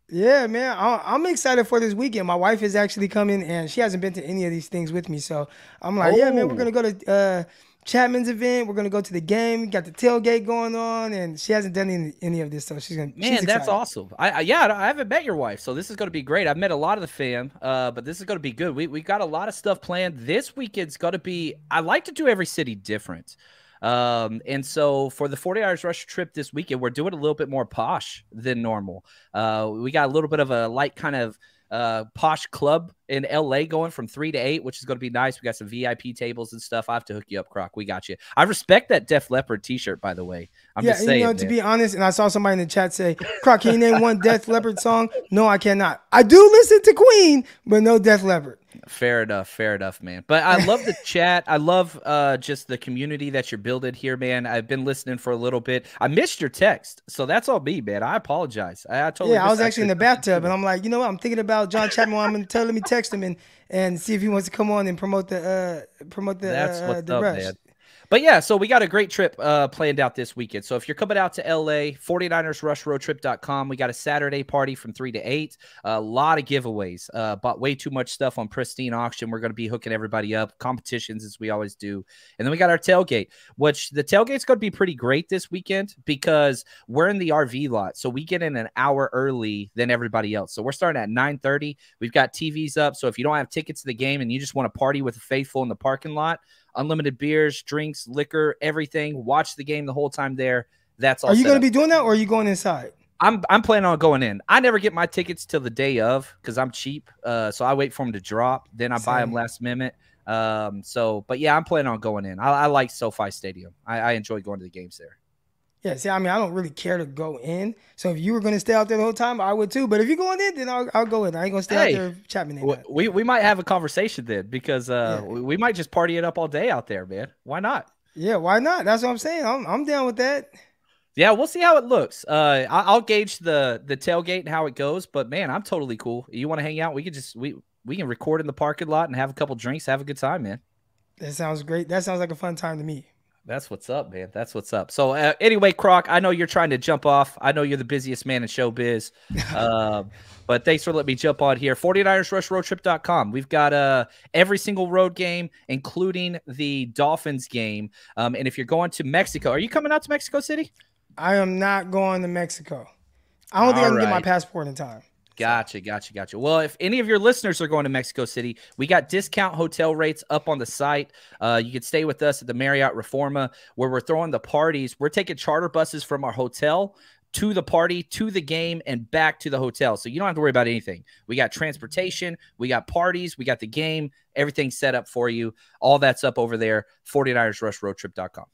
Yeah, man, I, I'm excited for this weekend. My wife is actually coming, and she hasn't been to any of these things with me. So I'm like, yeah, man, we're Oh. gonna go to uh, Chapman's event. We're gonna go to the game. We got the tailgate going on, and she hasn't done any, any of this, so she's gonna. Man, she's that's awesome. I, I yeah, I haven't met your wife, so this is going to be great. I've met a lot of the fam, uh, but this is going to be good. We we got a lot of stuff planned. This weekend's going to be. I like to do every city different. Um, and so for the 49ers rush trip this weekend, we're doing a little bit more posh than normal. Uh, we got a little bit of a light kind of uh posh club in LA going from three to eight, which is going to be nice. We got some VIP tables and stuff. I have to hook you up, Croc. We got you. I respect that Def Leppard t-shirt, by the way. I'm yeah, just saying. you know, to man. be honest, and I saw somebody in the chat say, [laughs] "Croc, can you name one Death Leopard song?" No, I cannot. I do listen to Queen, but no Death Leopard. Fair enough, fair enough, man. But I love the chat. I love uh just the community that you're building here, man. I've been listening for a little bit. I missed your text, so that's all me, man. I apologize. I, I totally yeah, I was actually in the bathtub, and I'm like, you know what? I'm thinking about John Chapman. I'm gonna tell. Let me text him and and see if he wants to come on and promote the uh promote the That's uh, what's the up, rush. man. But yeah, so we got a great trip uh, planned out this weekend. So if you're coming out to LA, 49ersrushroadtrip.com. We got a Saturday party from 3 to 8. A lot of giveaways. Uh, bought way too much stuff on Pristine Auction. We're going to be hooking everybody up. Competitions as we always do. And then we got our tailgate, which the tailgate's going to be pretty great this weekend because we're in the RV lot. So we get in an hour early than everybody else. So we're starting at 9:30. We've got TVs up. So if you don't have tickets to the game and you just want to party with the faithful in the parking lot, unlimited beers, drinks, liquor, everything. Watch the game the whole time there. That's all. Are you gonna be doing that, or are you going inside? I'm I'm planning on going in. I never get my tickets till the day of because I'm cheap. Uh, so I wait for them to drop, then I buy them last minute. Um, so but yeah, I'm planning on going in. I, I like SoFi Stadium. I, I enjoy going to the games there. Yeah. See, I mean, I don't really care to go in. So if you were gonna stay out there the whole time, I would too. But if you're going in, then I'll, I'll go in. I ain't gonna stay Hey, out there Chapman. W- We we might have a conversation then because uh Yeah. we, might just party it up all day out there, man. Why not? Yeah, why not? That's what I'm saying. I'm I'm down with that. Yeah, we'll see how it looks. Uh, I- I'll gauge the the tailgate and how it goes. But man, I'm totally cool. You want to hang out? We could just we we can record in the parking lot and have a couple drinks, have a good time, man. That sounds great. That sounds like a fun time to me. That's what's up, man. That's what's up. So uh, anyway, Croc, I know you're trying to jump off. I know you're the busiest man in showbiz. [laughs] um, but thanks for letting me jump on here. 49ersrushroadtrip.com. We've got uh, every single road game, including the Dolphins game. Um, and if you're going to Mexico, are you coming out to Mexico City? I am not going to Mexico. I don't think I can get my passport in time. Gotcha, gotcha, gotcha. Well, if any of your listeners are going to Mexico City, we got discount hotel rates up on the site. Uh, you can stay with us at the Marriott Reforma, where we're throwing the parties. We're taking charter buses from our hotel to the party, to the game, and back to the hotel. So you don't have to worry about anything. We got transportation, we got parties, we got the game, everything set up for you. All that's up over there, 49ersrushroadtrip.com.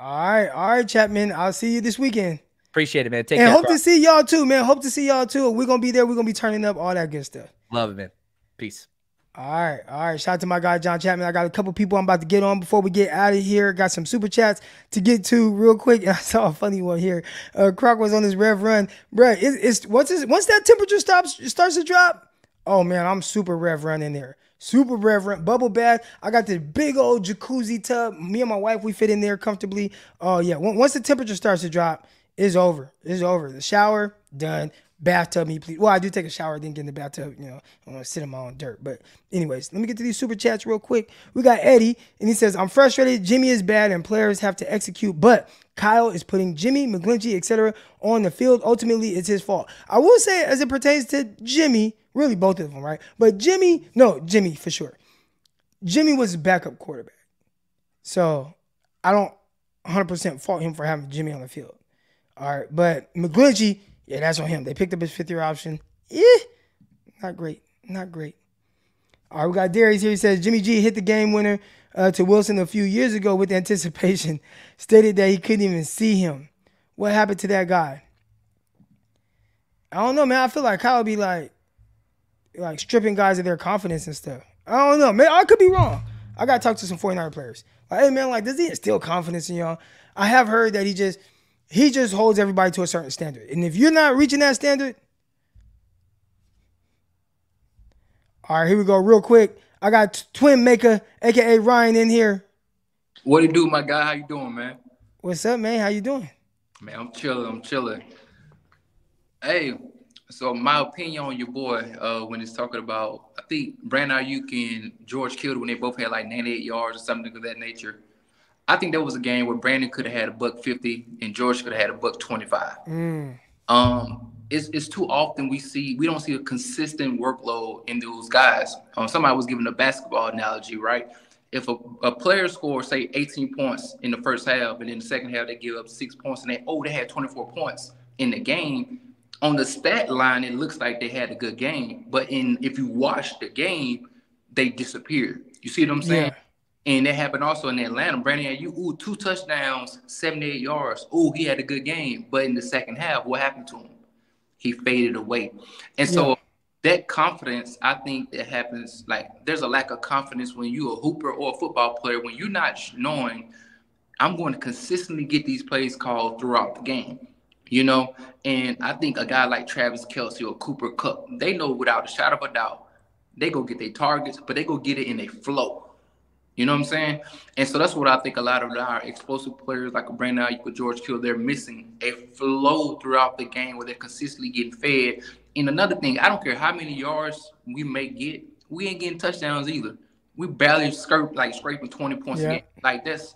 All right, all right, Chapman. I'll see you this weekend. Appreciate it, man. Take and care. hope Croc. to see y'all too, man. Hope to see y'all too. We're gonna be there. We're gonna be turning up all that good stuff. Love it, man. Peace. All right, all right. Shout out to my guy John Chapman. I got a couple people I'm about to get on before we get out of here. Got some super chats to get to real quick. And [laughs] I saw a funny one here. Uh, Croc was on his rev run, bruh. It's, it's once it's, once that temperature stops starts to drop. Oh man, I'm super rev run in there. Super rev run, bubble bath. I got the big old jacuzzi tub. Me and my wife, we fit in there comfortably. Oh yeah. Once the temperature starts to drop, it's over. It's over. The shower done. Bathtub me, please. Well, I do take a shower, then get in the bathtub. You know, I want to sit in my own dirt. But anyways, let me get to these super chats real quick. We got Eddie, and he says, "I'm frustrated. Jimmy is bad, and players have to execute, but Kyle is putting Jimmy, McGlinchey, etc. on the field. Ultimately, it's his fault. I will say, as it pertains to Jimmy, really both of them, right? But Jimmy, no, Jimmy for sure. Jimmy was a backup quarterback, so I don't 100% fault him for having Jimmy on the field. All right, but McGlinchey, yeah, that's on him. They picked up his fifth year option. Yeah, not great, not great. All right, we got Darius here. He says Jimmy G hit the game winner uh, to Wilson a few years ago with anticipation. [laughs] Stated that he couldn't even see him. What happened to that guy? I don't know, man. I feel like Kyle would be like, like stripping guys of their confidence and stuff. I don't know, man. I could be wrong. I gotta talk to some 49 players. Like, hey man, like, does he instill confidence in y'all? I have heard that he just he just holds everybody to a certain standard. And if you're not reaching that standard, all right, here we go, real quick. I got Twin Maker, aka Ryan, in here. What it do, my guy? How you doing, man? What's up, man? How you doing? Man, I'm chilling. I'm chilling. Hey, so my opinion on your boy uh, when he's talking about, I think Brandon Aiyuk and George Kittle when they both had like 98 yards or something of that nature. I think that was a game where Brandon could have had a buck 50 and George could have had a buck 25. Mm. Um, it's, it's too often we see we don't see a consistent workload in those guys. Um, somebody was giving a basketball analogy, right? If a, a player scores say 18 points in the first half, and in the second half they give up six points, and they oh they had 24 points in the game. On the stat line, it looks like they had a good game, but in if you watch the game, they disappeared. You see what I'm saying? Yeah. And that happened also in Atlanta. Brandon, you ooh two touchdowns, 78 yards. Ooh, he had a good game, but in the second half, what happened to him? He faded away. And so Yeah. that confidence, I think that happens like there's a lack of confidence when you're a hooper or a football player when you're not knowing I'm going to consistently get these plays called throughout the game. You know, and I think a guy like Travis Kelce or Cooper Kupp, they know without a shadow of a doubt, they go get their targets, but they go get it in a flow. You know what I'm saying? And so that's what I think a lot of our explosive players like Brandon Aiyuk or George Kittle, they're missing a flow throughout the game where they're consistently getting fed. And another thing, I don't care how many yards we may get, we ain't getting touchdowns either. We barely skirt like scraping 20 points game. Like that's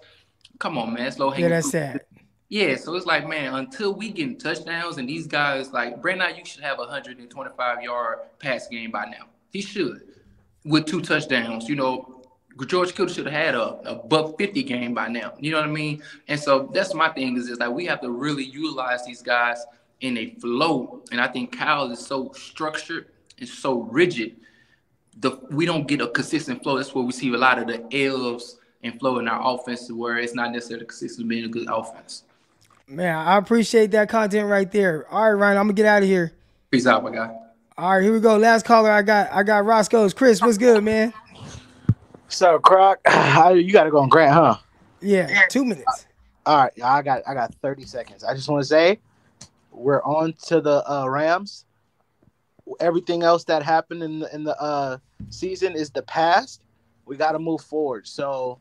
come on, man. It's low hanging Yeah, that's sad. Yeah, so it's like, man, until we get touchdowns and these guys like Brandon, you should have a 125 yard pass game by now. He should with two touchdowns. You know, George Kittle should have had a, a buck 50 game by now. You know what I mean? And so that's my thing is, is like we have to really utilize these guys in a flow. And I think Kyle is so structured and so rigid. The we don't get a consistent flow. That's where we see a lot of the L's and flow in our offense where it's not necessarily consistent being a good offense. Man, I appreciate that content right there. All right, Ryan, I'm gonna get out of here. Peace out, my guy. All right, here we go. Last caller I got I got Roscoe's. Chris, what's good, man? So, Croc, [sighs] you got to go on Grant, huh? Yeah, two minutes. All right, I got I got 30 seconds. I just want to say we're on to the uh, Rams. Everything else that happened in the, in the uh, season is the past. We got to move forward. So,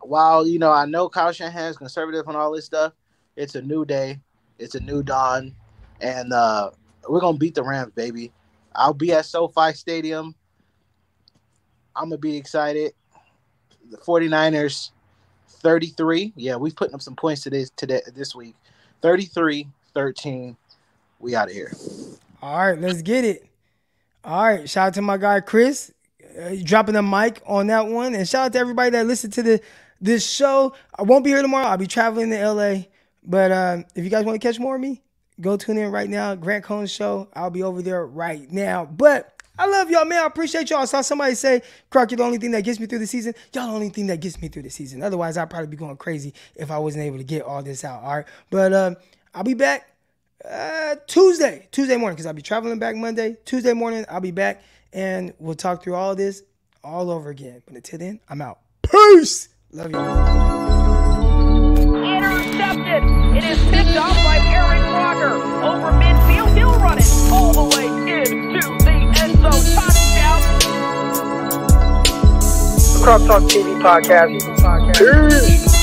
while you know I know Kyle Shanahan's conservative and all this stuff, it's a new day, it's a new dawn, and uh, we're gonna beat the Rams, baby. I'll be at SoFi Stadium. I'm gonna be excited. The 49ers 33. Yeah, we've putting up some points today today this week. 33 13. We out of here. All right, let's get it. All right, shout out to my guy Chris, uh, dropping the mic on that one, and shout out to everybody that listened to the this show. I won't be here tomorrow. I'll be traveling to LA, but uh, if you guys want to catch more of me, go tune in right now. Grant Cohn's show. I'll be over there right now. But I love y'all, man. I appreciate y'all. I saw somebody say, Croc, you're the only thing that gets me through the season. Y'all the only thing that gets me through the season. Otherwise, I'd probably be going crazy if I wasn't able to get all this out. All right. But uh, I'll be back uh, Tuesday, Tuesday morning, because I'll be traveling back Monday. Tuesday morning, I'll be back and we'll talk through all this all over again. But until then, I'm out. Peace. Love you. Intercepted. It is picked off by Aaron Rodger. Over midfield, he'll run it all the way into the. Croc Talk TV podcast. Peace.